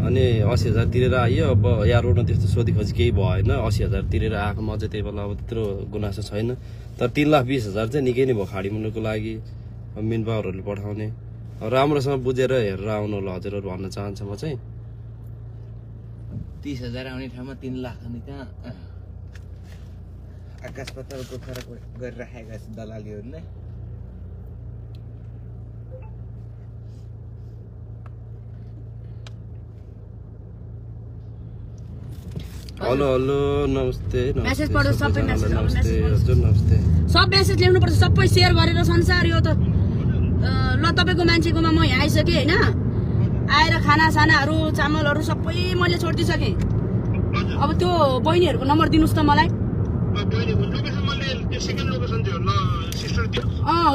अनि असी हजार तिरेर आइयो। अब यहाँ रोडमा त्यस्तो सोधी खोजी केही भएन। असी हजार तिरेर आएको म चाहिँ त्यही बेला अब त्यत्रो गुनासो छैन। तर तिन लाख बिस हजार चाहिँ निकै नै भयो खाडी मुन्नुको लागि मेन पावरहरूले पठाउने। राम्रोसँग बुझेर हेरेर आउनु होला हजुरहरू भन्न चाहन्छु म चाहिँ। तिस हजार आउने ठाउँमा तिन लाख अनि कहाँ? आकाश पातालको फरक गरिराखेका दलालीहरूले। हेलो हेलो नमस्ते मेसेज पढ्नु, सबै मेसेज, नमस्ते। हजुर नमस्ते। सब मेसेज ल्याउनुपर्छ सबै सेयर गरेर संसार यो त ल तपाईँको मान्छेकोमा म यहाँ आइसकेँ होइन? आएर खाना सानाहरू चामलहरू सबै मैले छोडिदिइसकेँ। अब त्यो बहिनीहरूको नम्बर दिनुहोस् त मलाई।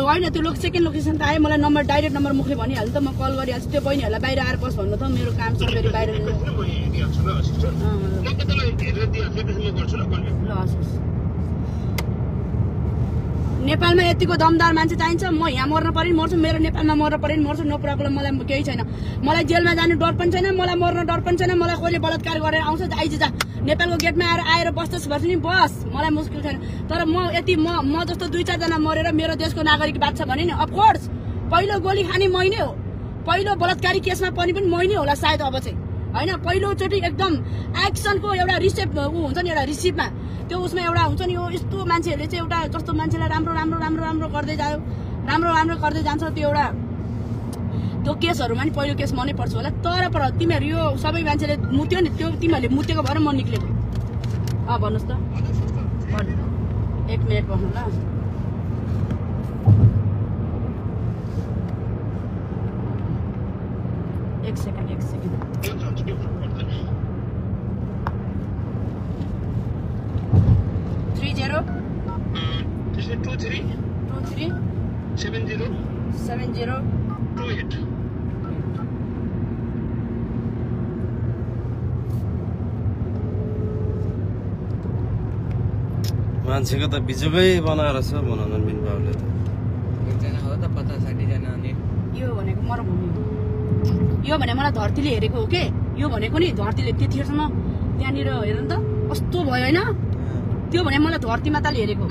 होइन त्यो लोक सेकेन्ड लोकेसन त आयो मलाई नम्बर डाइरेक्ट नम्बर मुखले भनिहाल्छु त म कल गरिहाल्छु त्यो बहिनीहरूलाई बाहिर आएर बस भन्नु त मेरो काम छ फेरि बाहिर ल हस्। नेपालमा यतिको दमदार मान्छे चाहिन्छ म यहाँ मर्न पऱ्यो नि मर्छु मेरो नेपालमा मर्न पऱ्यो नि मर्छु नो प्रब्लम मलाई केही छैन। मलाई जेलमा जानु डर पनि छैन मलाई मर्न डर पनि छैन मलाई कोहीले बलात्कार गरेर आउँछ आइज जा। नेपालको गेटमा आएर आएर बस्दछ भन्छु नि बस मलाई मुस्किल छैन। तर म यति म म जस्तो दुई चारजना मरेर मेरो देशको नागरिक बाँच्छ भने नि अफकोर्स पहिलो गोली खाने मै नै हो। पहिलो बलात्कारी केसमा पनि पनि मै नै होला सायद अब चाहिँ। होइन पहिलोचोटि एकदम एक्सनको एउटा रिसिप ऊ हुन्छ नि एउटा रिसिपमा त्यो उसमा एउटा हुन्छ नि यो यस्तो मान्छेहरूले चाहिँ एउटा जस्तो मान्छेलाई राम्रो राम्रो राम्रो राम्रो गर्दै जायो। राम्रो राम्रो गर्दै जान्छ त्यो एउटा त्यो केसहरूमा नि पहिलो केस मनै पर्छ होला। तर पर तिमीहरू यो सबै मान्छेले मुत्यो नि त्यो तिमीहरूले मुतेको भएर म निक्लेको। अँ भन्नुहोस् त। भन्नु। एक मिनट बस्नु ल। एक सेकेन्ड एक second three zero two three seven zero मान्छेको त बिजुकै बनाएर छ बनाउन मिन बाबुले त। एकजना हो त पचास साठीजना अनि? यो भनेको मरुभूमि हो। यो भने मलाई धरतीले हेरेको हो के? यो भनेको नि धरतीले त्यतिखेरसम्म त्यहाँनिर हेर नि त कस्तो भयो होइन? त्यो भने मलाई धरती माताले हेरेको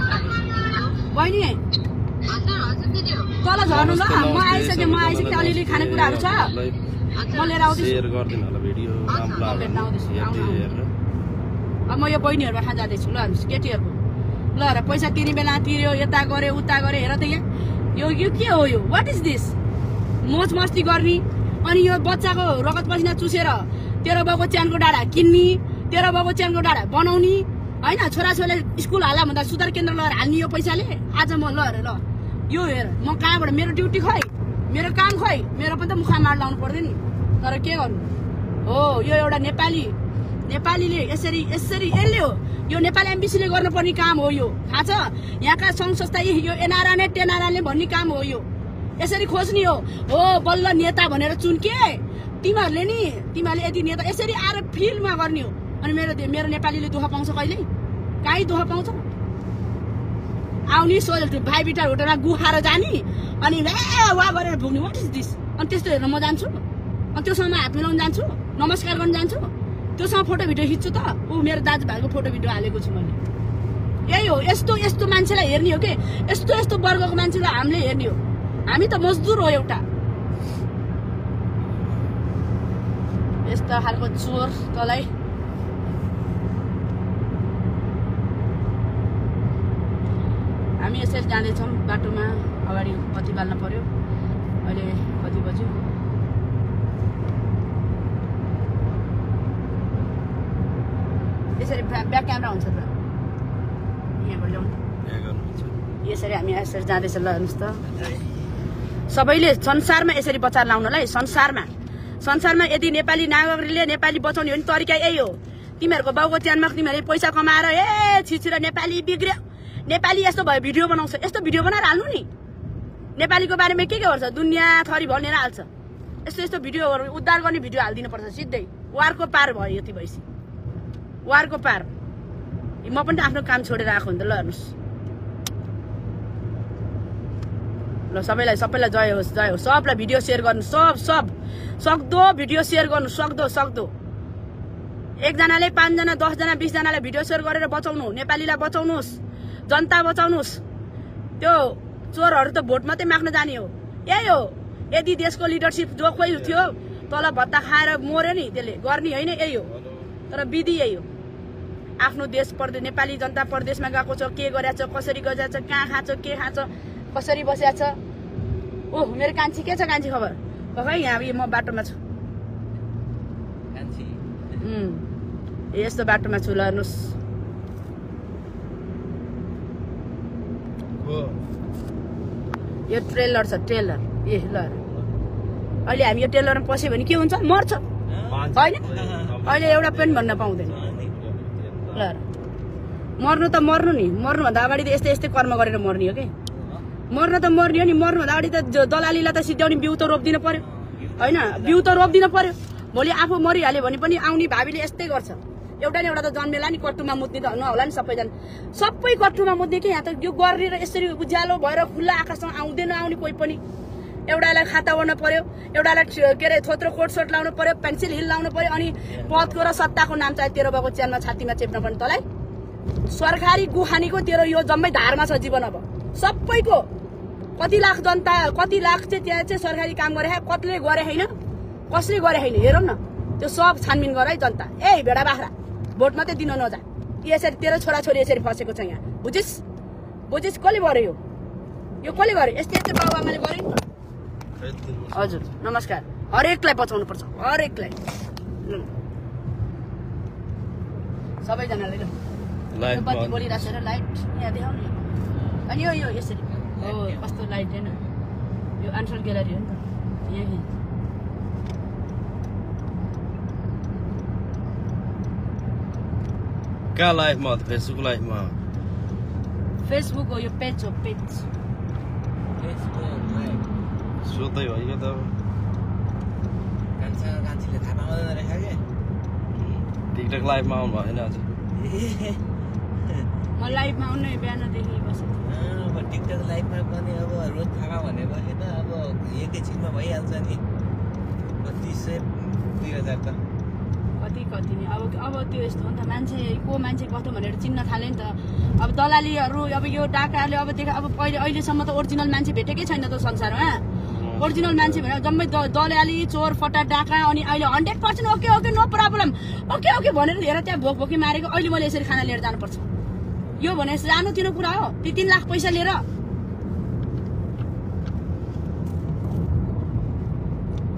बहिनी तल झर्नु ल म आइसकेँ म आइसकेँ अलिअलि खानेकुराहरू छ म लिएर आउँदैछु अब म यो बहिनीहरू खान जाँदैछु ल हेर्नुहोस् केटीहरूको ल र पैसा तिर्ने बेला तिर्यो यता गऱ्यो उता गऱ्यो हेर त यहाँ यो यो के हो यो वाट इज दिस मोज मस्ती गर्ने अनि यो बच्चाको रगत पसिना चुसेर तेह्र बाउको च्यानको डाँडा किन्ने तेह्र बाउको च्यानको डाँडा बनाउने होइन छोराछोरीलाई स्कुल हाला भन्दा सुधार केन्द्र लगेर हाल्ने यो पैसाले? आज म ल हेर ल। यो हेर म कहाँबाट? मेरो ड्युटी खै मेरो काम खै मेरो पनि त मुखा मार लाउनु पर्दैन नि। तर के गर्नु? हो यो एउटा नेपाली नेपालीले यसरी यसरी यसले हो। यो नेपाली एमबिसीले गर्नुपर्ने काम हो यो। थाहा छ? यहाँका सङ्घ संस्था यी- टेनआरआ ने भन्ने काम हो यो। यसरी खोज्ने हो। हो बल्ल नेता भनेर चुन्के। तिमीहरूले नि तिमीहरूले यदि नेता यसरी आएर फिल्डमा गर्ने हो। अनि मेरो मेरो नेपालीले दुःख पाउँछ कहिल्यै काहीँ दुःख पाउँछ? आउने सो भाइ बिटा होटेलमा गुखाएर जाने अनि वा गरेर भुग्ने वाट इज दिस अनि त्यस्तो हेर्न म जान्छु। अनि त्योसँग हात मिलाउनु जान्छु। नमस्कार गर्न जान्छु। त्योसँग फोटो भिडियो खिच्छु त। ऊ मेरो दाजुभाइको फोटो भिडियो हालेको छु मैले। यही हो यस्तो यस्तो मान्छेलाई हेर्ने हो कि? यस्तो यस्तो वर्गको मान्छेलाई हामीले हेर्ने हो। हामी त मजदुर हो एउटा। यस्तो खालको चोर तँलाई। हामी यसरी जाँदैछौँ बाटोमा अगाडि बत्ती बाल्न पर्यो? अहिले कति बज्यो? यसरी ब्या- ब्याक क्यामेरा हुन्छ त यहाँबाट ल्याउनु। यसरी हामी यसरी जाँदैछ ल हेर्नुहोस् त। सबैले संसारमा यसरी बचार लाउनलाई संसारमा। संसारमा यदि नेपाली नागरिकले नेपाली बचाउने हो भने तरिका यही हो। तिमीहरूको बाउको च्यानमा तिमीहरूले पैसा कमाएर ए छिछिर नेपाली बिग्रियो। नेपाली यस्तो भयो भिडियो बनाउँछ। यस्तो भिडियो बनाएर हाल्नु नि। नेपालीको बारेमा के के गर्छ? दुनियाँ थरी भनेर हाल्छ। यस्तो यस्तो भिडियोहरू उद्धार गर्ने भिडियो हालिदिनु पर्छ सिधै। वारको पार भयो यति भएपछि। वारको पार। म पनि आफ्नो काम छोडेर आएको त ल हेर्नुहोस्। ल सबैलाई सबैलाई जय होस् जय होस्। सबलाई भिडियो सेयर गर्नु सब सब। सक्दो भिडियो सेयर गर्नु सक्दो सक्दो। एकजनाले पाँचजना दसजना बिसजनालाई भिडियो सेयर गरेर बचाउनु नेपालीलाई बचाउनुहोस्। जनता बचाउनुहोस् त्यो चोरहरू त भोट मात्रै माग्न जाने हो। यही हो। यदि देशको लिडरसिप जो कोही थियो तल भत्ता खाएर मर्यो नि त्यसले गर्ने होइन यही हो। तर विधि यही हो। आफ्नो देश प्रदेश नेपाली जनता प्रदेशमा गएको छ के गरेछ कसरी गएको छ कहाँ खान्छ के खान्छ कसरी बसिएको छ ओह मेरो कान्छी के छ कान्छी खबर? खै यहाँ म बाटोमा छु। यस्तो बाटोमा छु ल हेर्नुहोस् यो ट्रेलर छ ट्रेलर ए ल। अहिले हामी यो ट्रेलरमा पस्यो भने के हुन्छ? मर्छ। होइन? अहिले एउटा पनि भन्न पाउँदैन। ल। मर्नु त मर्नु नि। मर्नुभन्दा अगाडि त यस्तै यस्तै कर्म गरेर मर्ने हो कि? मर्न त मर्ने हो नि। मर्नुभन्दा अगाडि त दलालीलाई त सिध्याउने बिउ त रोपिदिनु पर्यो। होइन? बिउ त रोपिदिनु पर्यो। भोलि आफू मरिहाल्यो भने पनि आउने भावीले यस्तै गर्छ। एउटा न एउटा त जन्मेला नि कट्टुमा मुत्ने त नहोला नि सबैजना। सबै कट्टुमा मुत्ने कि यहाँ त यो गरेर यसरी उज्यालो भएर खुल्ला आकाशमा आउँदैन आउने कोही पनि। एउटालाई खाता ओर्न पर्यो एउटालाई के अरे थोत्रो कोट सोट लाउनु पर्यो पेन्सिल हिल लाउनु पर्यो अनि पदको र सत्ताको नाम चाहिँ तेरो बाबु च्यानमा छातीमा चेप्न पर्ने तँलाई। सरकारी गुहानीको तेरो यो जम्मै धारमा छ जीवन अब। सबैको कति लाख जनता कति लाख चाहिँ त्यहाँ चाहिँ सरकारी काम गरे कतिले गरे होइन? कसले गरे होइन? हेरौँ न। त्यो सब छानबिन गर है जनता। ए भेडा बाख्रा। भोट मात्रै दिन नजा। यसरी तेरो छोराछोरी यसरी फसेको छ यहाँ। बुझिस्? बुझिस्? कसले गर्यो? यो यो कसले गर्यो? यस्तै यस्तै बाबु आमाले गर्यो नि हजुर नमस्कार। हरेकलाई बचाउनु पर्छ हरेकलाई। सबैजनाले बत्ती बोलिरहेको छ र लाइट यहाँ देखाउनु अनि यो यो यसरी। हो कस्तो लाइट होइन? यो आन्सर ग्यालरी हो नि त। यही। कहाँ त फेसबुक लाइफमा फेसबुक हो यो पेज हो पेज सोध्दै हो यो त टिकटक लाइफमा आउनु भएन आज म लाइभमा आउनु बिहानदेखि बसेको। अब टिकटक लाइफमा पनि अब रोज थाहा भनेपछि त अब एकैछिनमा भइहाल्छ नि कति सय दुई हजार त कति कति नि अब अब त्यो यस्तो हो नि त। मान्छे को मान्छे कस्तो भनेर चिन्न थाल्यो नि त। अब दलालीहरू अब यो डाकाहरूले अब देखा अब पहिले अहिलेसम्म त ओरिजिनल मान्छे भेटेकै छैन त संसारमा ओरिजिनल मान्छे भनेर जम्मै दलाली चोर फटा डाका अनि अहिले hundred percent okay okay no problem. Okay okay भनेर हेर त्यहाँ भोक भोकी मारेको अहिले मैले यसरी खाना लिएर जानुपर्छ। यो भने सानो तिनो कुरा हो। ती तिन लाख पैसा लिएर।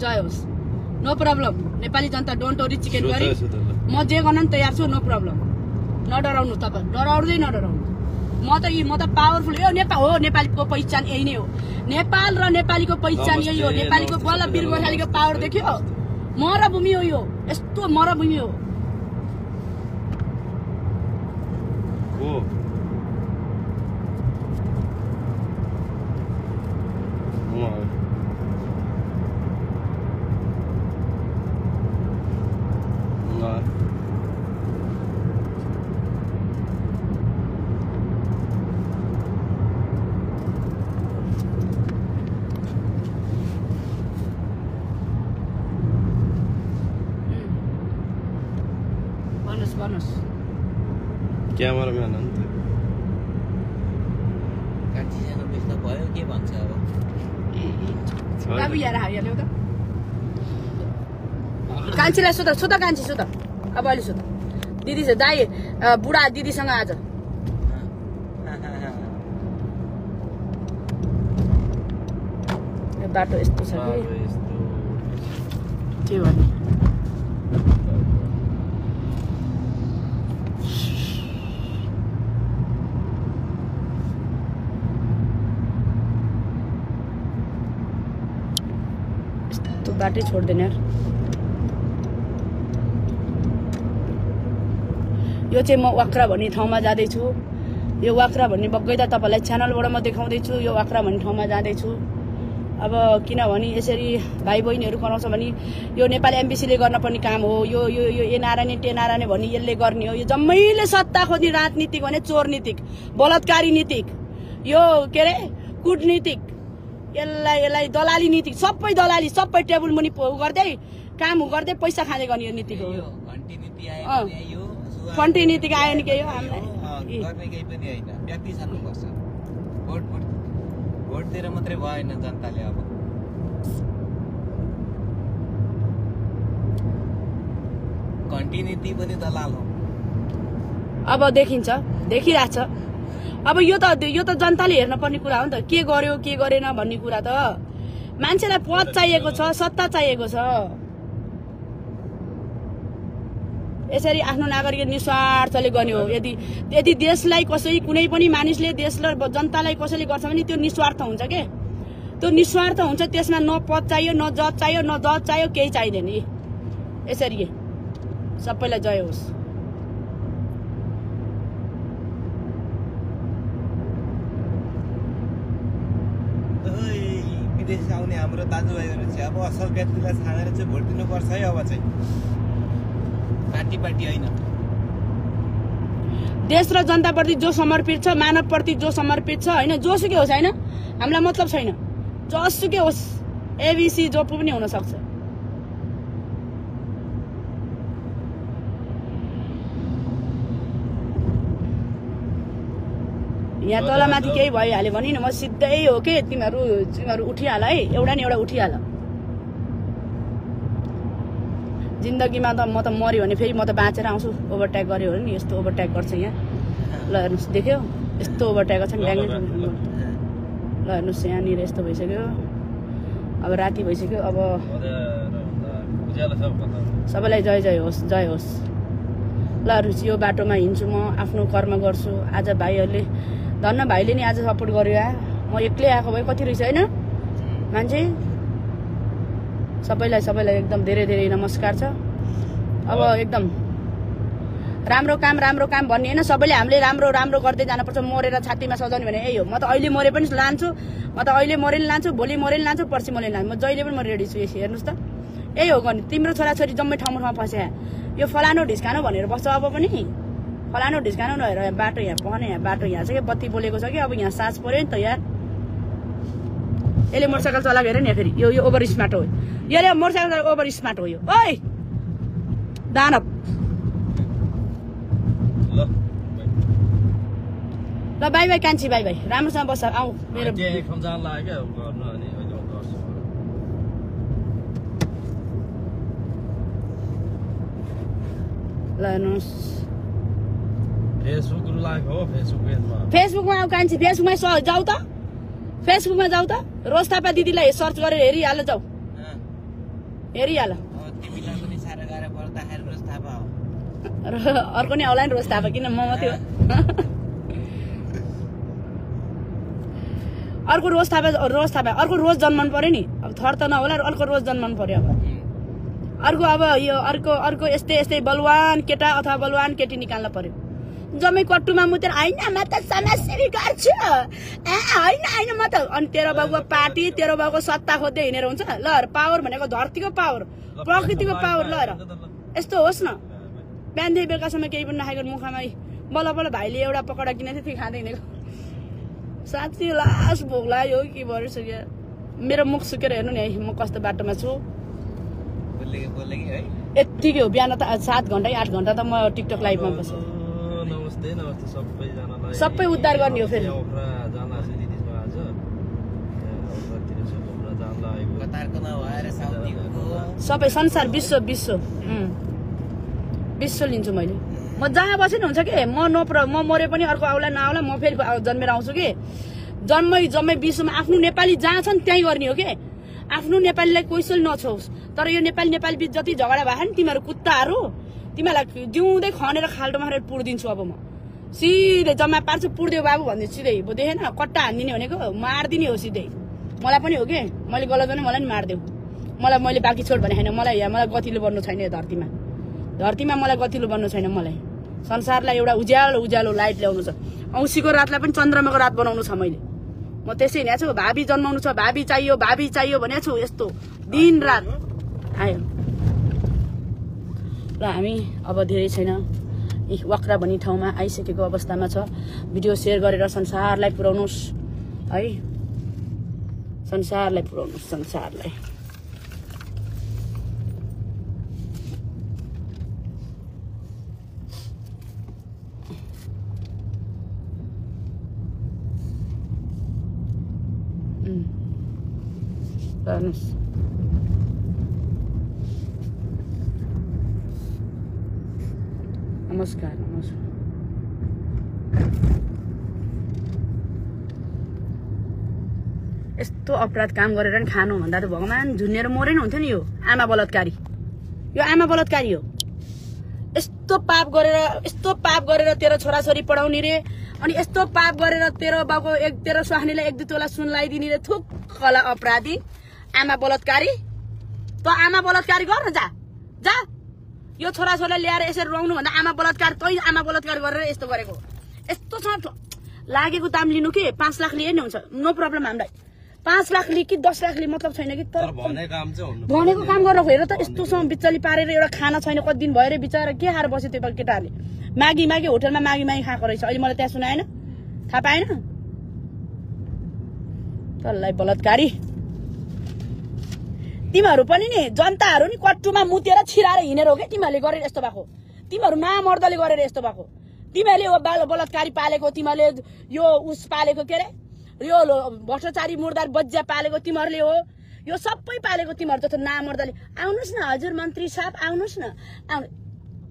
जय होस्। No problem Nepali Janata don't worry chicken गरी। म जे गर्न पनि तयार छु नो प्रब्लम नडराउनु तपाईँ डराउँदै नडराउनु म त यी म त पावरफुल यो नेपाल हो नेपालीको पहिचान यही नै हो नेपाल र नेपालीको पहिचान यही हो नेपालीको बल्ल वीर। गोर्खालीको पावर देख्यो मरभूमि हो यो यस्तो मरभूमि हो को उहाँ। उहाँ। भन्नुहोस् भन्नुहोस् क्यामेराम्यान हो नि त कान्छीसँग बेच्दा भयो के भन्छ अब छैन। बाबु यहाँ हालिहाल्यो त कान्छीलाई सोध सोध कान्छी सोध। अब अहिले सोध। दिदी छ दाई बुढा दिदीसँग आज। यो बाटो यस्तो छ कि? बाटो यस्तो। के भन्ने? यस्तो बाटै छोड्दैन यार। यो चाहिँ म वाक्रा भन्ने ठाउँमा जाँदैछु। यो वाक्रा भन्ने बगैँदा तपाईँलाई च्यानलबाट म देखाउँदैछु यो वाक्रा भन्ने ठाउँमा जाँदैछु। अब किनभने यसरी भाइ बहिनीहरू कराउँछ भने यो नेपाली एमबिसीले गर्न पर्ने काम हो यो यो यो ए नारायण टे नारायण भन्ने यसले गर्ने हो। यो जम्मैले सत्ता खोज्ने राजनीतिक भने चोर नीतिक बलात्कारी नीतिक यो के अरे कुटनीतिक यसलाई यसलाई दलाली नीति सबै दलाली सबै टेबल मुनि गर्दै काम गर्दै पैसा खाँदै गर्ने यो नीतिको नीति आयो नि के हो हामीलाई? केही पनि होइन व्यक्ति छान्नुपर्छ। भोट भोट भोट दिएर मात्रै भएन जनताले अब। घन्टी नीति पनि दलाल हो। अब देखिन्छ देखिरहेछ। अब यो त यो त जनताले हेर्न पर्ने कुरा हो नि त। के गर्यो के गरेन भन्ने कुरा त। मान्छेलाई पद चाहिएको छ सत्ता चाहिएको छ। यसरी आफ्नो नागरिक निस्वार्थले गर्ने हो। यदि यदि देशलाई कसै कुनै पनि मानिसले देशलाई जनतालाई कसैले गर्छ भने त्यो निस्वार्थ हुन्छ के? त्यो निस्वार्थ हुन्छ त्यसमा न पद चाहियो न जज चाहियो न जज चाहियो केही चाहिँदैन यसरी सबैलाई जय होस्। विदेश आउने हाम्रो दाजुभाइहरू चाहिँ अब असल व्यक्तिलाई छानेर चाहिँ भोट दिनुपर्छ है अब चाहिँ। पार्टी पार्टी होइन। देश र जनताप्रति जो समर्पित छ मानवप्रति जो समर्पित छ होइन जोसुकै होस् होइन हामीलाई मतलब छैन। जसुकै होस् एबिसी जो पनि हुनसक्छ। यहाँ तलमाथि केही भइहाल्यो भने नि म सिधै हो कि? तिमीहरू तिमीहरू उठिहाल है एउटा नि एउटा उठिहाल। जिन्दगीमा त म त मऱ्यो भने फेरि म त बाँचेर आउँछु। ओभरट्याक गऱ्यो भने नि यस्तो ओभरट्याक गर्छ यहाँ। ल हेर्नुहोस् देख्यो? यस्तो ओभरट्याक छ नि ड्याङ्गै ल हेर्नुहोस् यहाँनिर यस्तो भइसक्यो। अब राति भइसक्यो अब सबैलाई जय जय होस् जय होस्। ल हेर्नुहोस् यो बाटोमा हिँड्छु म आफ्नो कर्म गर्छु। आज भाइहरूले धन्न भाइले नि आज सपोर्ट गर्यो आ? म एक्लै आएको भए कति रहेछ होइन? मान्छे? सबैलाई सबैलाई एकदम धेरै धेरै नमस्कार छ। अब एकदम राम्रो काम राम्रो काम भन्ने होइन सबैले हामीले राम्रो राम्रो गर्दै जानुपर्छ। मरेर छातीमा सजाउने भने यही हो म त अहिले मरे पनि लान्छु। म त अहिले मरे नि लान्छु भोलि मरे नि लान्छु पर्सि मरे लान्छु। म जहिले पनि म रेडी छु यस हेर्नुहोस् त। यही हो गर्ने। तिम्रो छोराछोरी जम्मै ठाउँमा ठाउँमा फस्या। यो फलानो ढिस्कानो भनेर बस्छ अब पनि। फलानो ढिस्कानो नहेर यहाँ बाटो यहाँ पहने यहाँ बाटो यहाँ छ कि? बत्ती बोलेको छ कि? अब यहाँ सास पऱ्यो नि त यार। यसले मोटरसाइकल चलाएको हेर नि फेरि यो यो ओभर स्मार्ट हो। यसले मोटरसाइकल चलाएको ओभर स्मार्ट हो यो। ओइ! दानव ल बाई बाई कान्छी बाई बाई। राम्रोसँग बस्छ आऊ। मेरो ल हेर्नुहोस्। फेसबुकमा आऊ कान्छी फेसबुकमा जाऊ त। फेसबुकमा जाऊ त। रोज थापा दिदीलाई सर्च गरेर हेरिहाल जाऊ। हेरिहाल। अर्को नै आउला नि रोज थापा किन म मात्रै हो? अर्को रोज थापा रोज थापा अर्को रोज जन्मनु पर्यो नि। अब थर त नहोला अर्को रोज जन्मनु पर्यो अब। अर्को अब यो अर्को अर्को यस्तै यस्तै बलवान केटा अथवा बलवान केटी निकाल्न पर्यो। जम्मै कट्टुमा मुतेर होइन म त समाजसेवी गर्छु ए होइन होइन म त अनि तेरो बाबुको पार्टी तेरो बाबुको सत्ता खोज्दै हिँडेर हुन्छ ल पावर भनेको धरतीको पावर प्रकृतिको पावर ल यस्तो होस् न बिहानदेखि बेलुकासम्म केही पनि नखाएको मुखमा बल्ल बल्ल भाइले एउटा पकौडा किनेको थियो त्यो खाँदै हिँडेको साँच्ची लास भोक लाग्यो के भइसक्यो मेरो मुख सुकेर हेर्नु नि है म कस्तो बाटोमा छु यत्तिकै हो बिहान त सात घन्टा आठ घन्टा त म टिकटक लाइभमा बस्छु नमस्ते नमस्ते सबैजनालाई सबै उद्धार गर्ने हो फेरि। यहाँ ओखरा जान लाग्छ दिदीको आज यहाँ ओखरातिर चाहिँ घुम्न जान लागेको कतारको नभएर साउथीको सबै संसार विश्व विश्व। विश्व लिन्छु मैले म जहाँ बसे नि हुन्छ कि म नो प्र म मरे पनि अर्को आउला नआउला म फेरि जन्मेर आउँछु कि जन्मै जम्मै विश्वमा आफ्नो नेपाली जहाँ छ नि त्यहीँ गर्ने हो कि आफ्नो नेपालीलाई कोइसल नछोस् तर यो नेपाली नेपाली बिच जति झगडा भयो नि तिमीहरू कुत्ताहरू तिमीहरूलाई जिउँदै खनेर खाल्टोमा खाएर पुरिदिन्छु अब म। सिधै जम्मा पार्छु पुरिदियो बाबु भन्ने सिधै अब देखेन कट्टा हानिदिने भनेको मारिदिने हो सिधै। मलाई पनि हो कि? मैले गलत भने मलाई नि मारिदेऊ। मलाई मैले बाँकी छोड भने होइन मलाई यहाँ मलाई गतिलो बन्नु छैन यो धरतीमा। धरतीमा मलाई गतिलो बन्नु छैन मलाई। संसारलाई एउटा उज्यालो उज्यालो लाइट ल्याउनु छ। औँसीको रातलाई पनि चन्द्रमाको रात बनाउनु छ मैले। म त्यसै हिँडेको छु भाबी जन्माउनु छ भाबी चाहियो भाबी चाहियो भनेको छु यस्तो दिन रात। आयो। र हामी अब धेरै छैन। वक्रा भन्ने ठाउँमा आइसकेको अवस्थामा छ। भिडियो सेयर गरेर संसारलाई पुर्याउनुहोस्। है? संसारलाई पुर्याउनुहोस् संसारलाई. नमस्कार नमस्कार यस्तो अपराध काम गरेर नि खानु भन्दा त भगवान् झुन्नेर मरे नि हुन्थ्यो नि यो आमा बलात्कारी यो आमा बलात्कारी हो यस्तो पाप गरेर यस्तो पाप गरेर तेरो छोराछोरी पढाउने रे अनि यस्तो पाप गरेर तेरो बाबु एक तेरो स्वास्नीलाई एक दुई तोला सुन लगाइदिने रे थुक्कला अपराधी आमा बलात्कारी त आमा बलात्कारी गर जा जा यो छोराछोरीलाई ल्याएर यसरी रुवाउनु भन्दा आमा बलात्कार तै आमा बलात्कार गरेर यस्तो गरेको यस्तो छ लागेको दाम लिनु के? पाँच लाख लिए नि हुन्छ। नो प्रब्लम हामीलाई। पाँच लाख लिए कि दस लाख लिए मतलब छैन कि? तर भनेको काम गरेर हेर त यस्तोसँग बिचली पारेर एउटा खाना छैन कति दिन भयो रे बिचरा के खाएर बस्यो त्यो केटाहरूले? मागी मागी होटलमा मागी मागी खाएको रहेछ। अहिले मलाई त्यहाँ सुनाएन? थाहा पाएन? तल्लाई बलात्कारी। तिमीहरू पनि नि जनताहरू नि कट्टुमा मुतेर छिराएर हिँडेर हो क्या तिमीहरूले गरेर यस्तो भएको? तिमीहरू महामर्दले गरेर यस्तो भएको? तिमीहरूले यो बाल बलात्कारी पालेको तिमीहरूले यो उस पालेको के अरे यो भ्रष्टाचारी मुर्दार बज्या पालेको तिमीहरूले हो। यो सबै पालेको तिमीहरू जस्तो नामर्दाले। आउनुहोस् न हजुर मन्त्री साहब आउनुहोस् न। आउनु।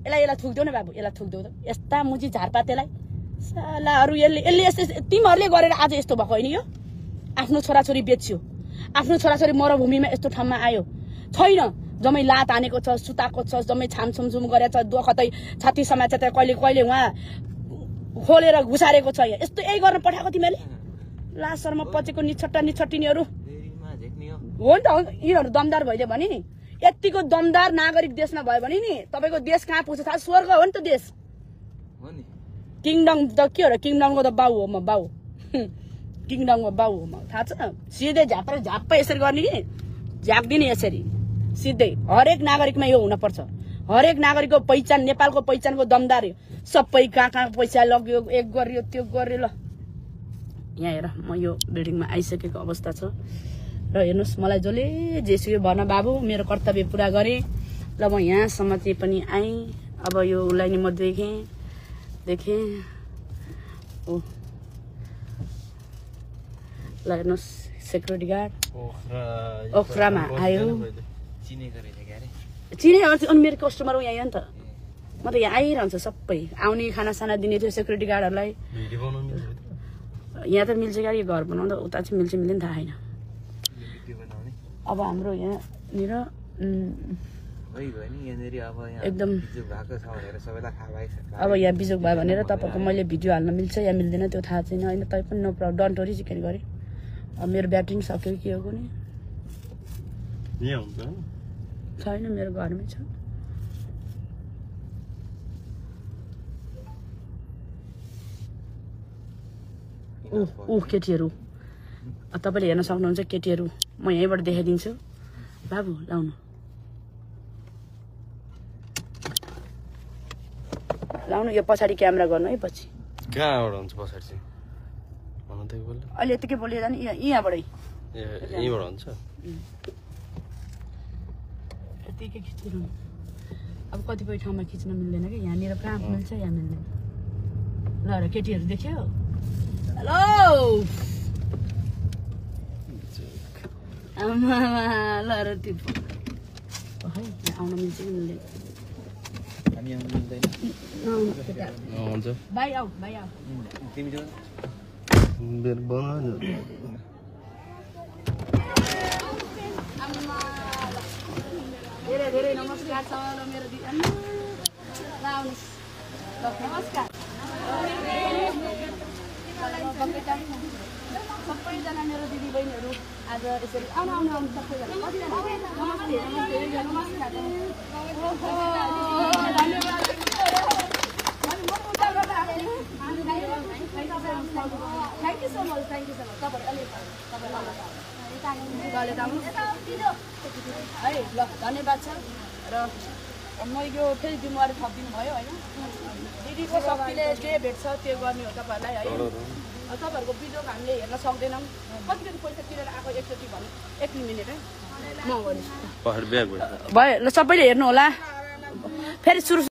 यसलाई यसलाई थुक्देऊ न बाबु यसलाई थुक्देऊ त। यस्ता मुजी झारपातेलाई सालाहरू यसले यसले यस्तो- तिमीहरूले गरेर आज यस्तो भएको होइन यो? आफ्नो छोराछोरी बेच्यो। आफ्नो छोराछोरी मरुभूमिमा यस्तो ठाउँमा आयो। छैन। जम्मै लात हानेको छ सुताएको छ जम्मै छामछुमछुम गरेको छ दुःख कतै छाती समाचार त कहिले कहिले उहाँ खोलेर घुसारेको छ। यस्तो यही गर्न पठाएको तिमीहरूले? लासरमा पचेको निछट्टा निछट्टिनीहरू। हो। नि त यिनीहरू दमदार भइदियो भने नि। यतिको दमदार नागरिक देशमा भयो भने नि तपाईँको देश कहाँ पुग्छ थाहा स्वर्ग हो नि त देश। किङडम त के हो र? किङडमको त बाउ हो म बाउ। किङडमको बाउ थाहा छ सिधै झाप्रे झाप्पै यसरी गर्ने कि झापिदिने यसरी सिधै हरेक नागरिकमा यो हुनपर्छ हरेक नागरिकको पहिचान नेपालको पहिचानको दमदार सबै कहाँ कहाँ पैसा लग्यो एक गर्यो त्यो गर्यो ल यहाँ हेर म यो बिल्डिङमा आइसकेको अवस्था छ र हेर्नुहोस् मलाई जसले जेसुकै भन बाबु मेरो कर्तव्य पुरा गरेँ ल म यहाँसम्म चाहिँ पनि आएँ अब यो उसलाई नि म देखेँ देखेँ ओ ल हेर्नुहोस् सेक्युरिटी गार्ड ओखरामा आयो चिने अनि मेरो कस्टमर यहाँ आयो नि त म त यहाँ आइरहन्छ सबै आउने खानासाना दिने थियो सेक्युरिटी गार्डहरूलाई? यहाँ त मिल्छ क्या यो घर बनाउँदा उता चाहिँ मिल्छ मिल्दैन थाहा छैन अब हाम्रो यहाँनिर यहाँ एकदम अब यहाँ बिजोग भयो भनेर तपाईँको मैले भिडियो हाल्न मिल्छ या मिल्दैन त्यो थाहा छैन होइन तै पनि no problem don't worry chicken गरेँ अब मेरो ब्याट्री पनि सक्यो कि के हो कुनै? छैन मेरो घरमै छ। ऊ ऊ केटीहरू। अब तपाईँले हेर्न सक्नुहुन्छ केटीहरू म यहीँबाट देखाइदिन्छु। बाबु लाउनु। लाउनु यो पछाडि क्यामेरा गर्नु है पछि। कहाँबाट हुन्छ पछाडि चाहिँ? अहिले यतिकै बोलिएर नि यहाँ यहाँबाटै। ए यहीँबाट हुन्छ? यतिकै खिचिरहनु अब कतिपय ठाउँमा खिच्न मिल्दैन कि? यहाँनिर कहाँ मिल्छ यहाँ मिल्दैन। ल र केटीहरू देख्यो? हेलो! आमा ल र त्यो आउन मिल्छ कि मिल्दैन? हामी आउनु मिल्दैन। भाइ आऊ भाइ आऊ। तिमी जो मेरो बनायो धेरै धेरै नमस्कार छ र मेरो दि आम्मा, ल आउनुहोस् ल नमस्कार सबैजना मेरो दिदी बहिनीहरू आज यसरी आउनु आउनु आउनु सबैजना कतिजना नमस्ते नमस्ते नमस्कार ओहो, धन्यवाद thank you so much thank you so much तपाईँहरू अलिक है ल धन्यवाद छ। र म यो फेरि जिम्मेवारी थपिदिनु भयो होइन? दिदीको शक्तिले जे भेट्छ त्यो गर्ने हो तपाईँहरूलाई है? तपाईँहरूको भिडियो हामीले हेर्न सक्दैनौँ। कति कति पैसा तिरेर आएको एकचोटि भन्नु एक मिनट है? म भन्छु पछाडि ब्याग भयो भयो ल सबैले हेर्नु होला। फेरि सुरु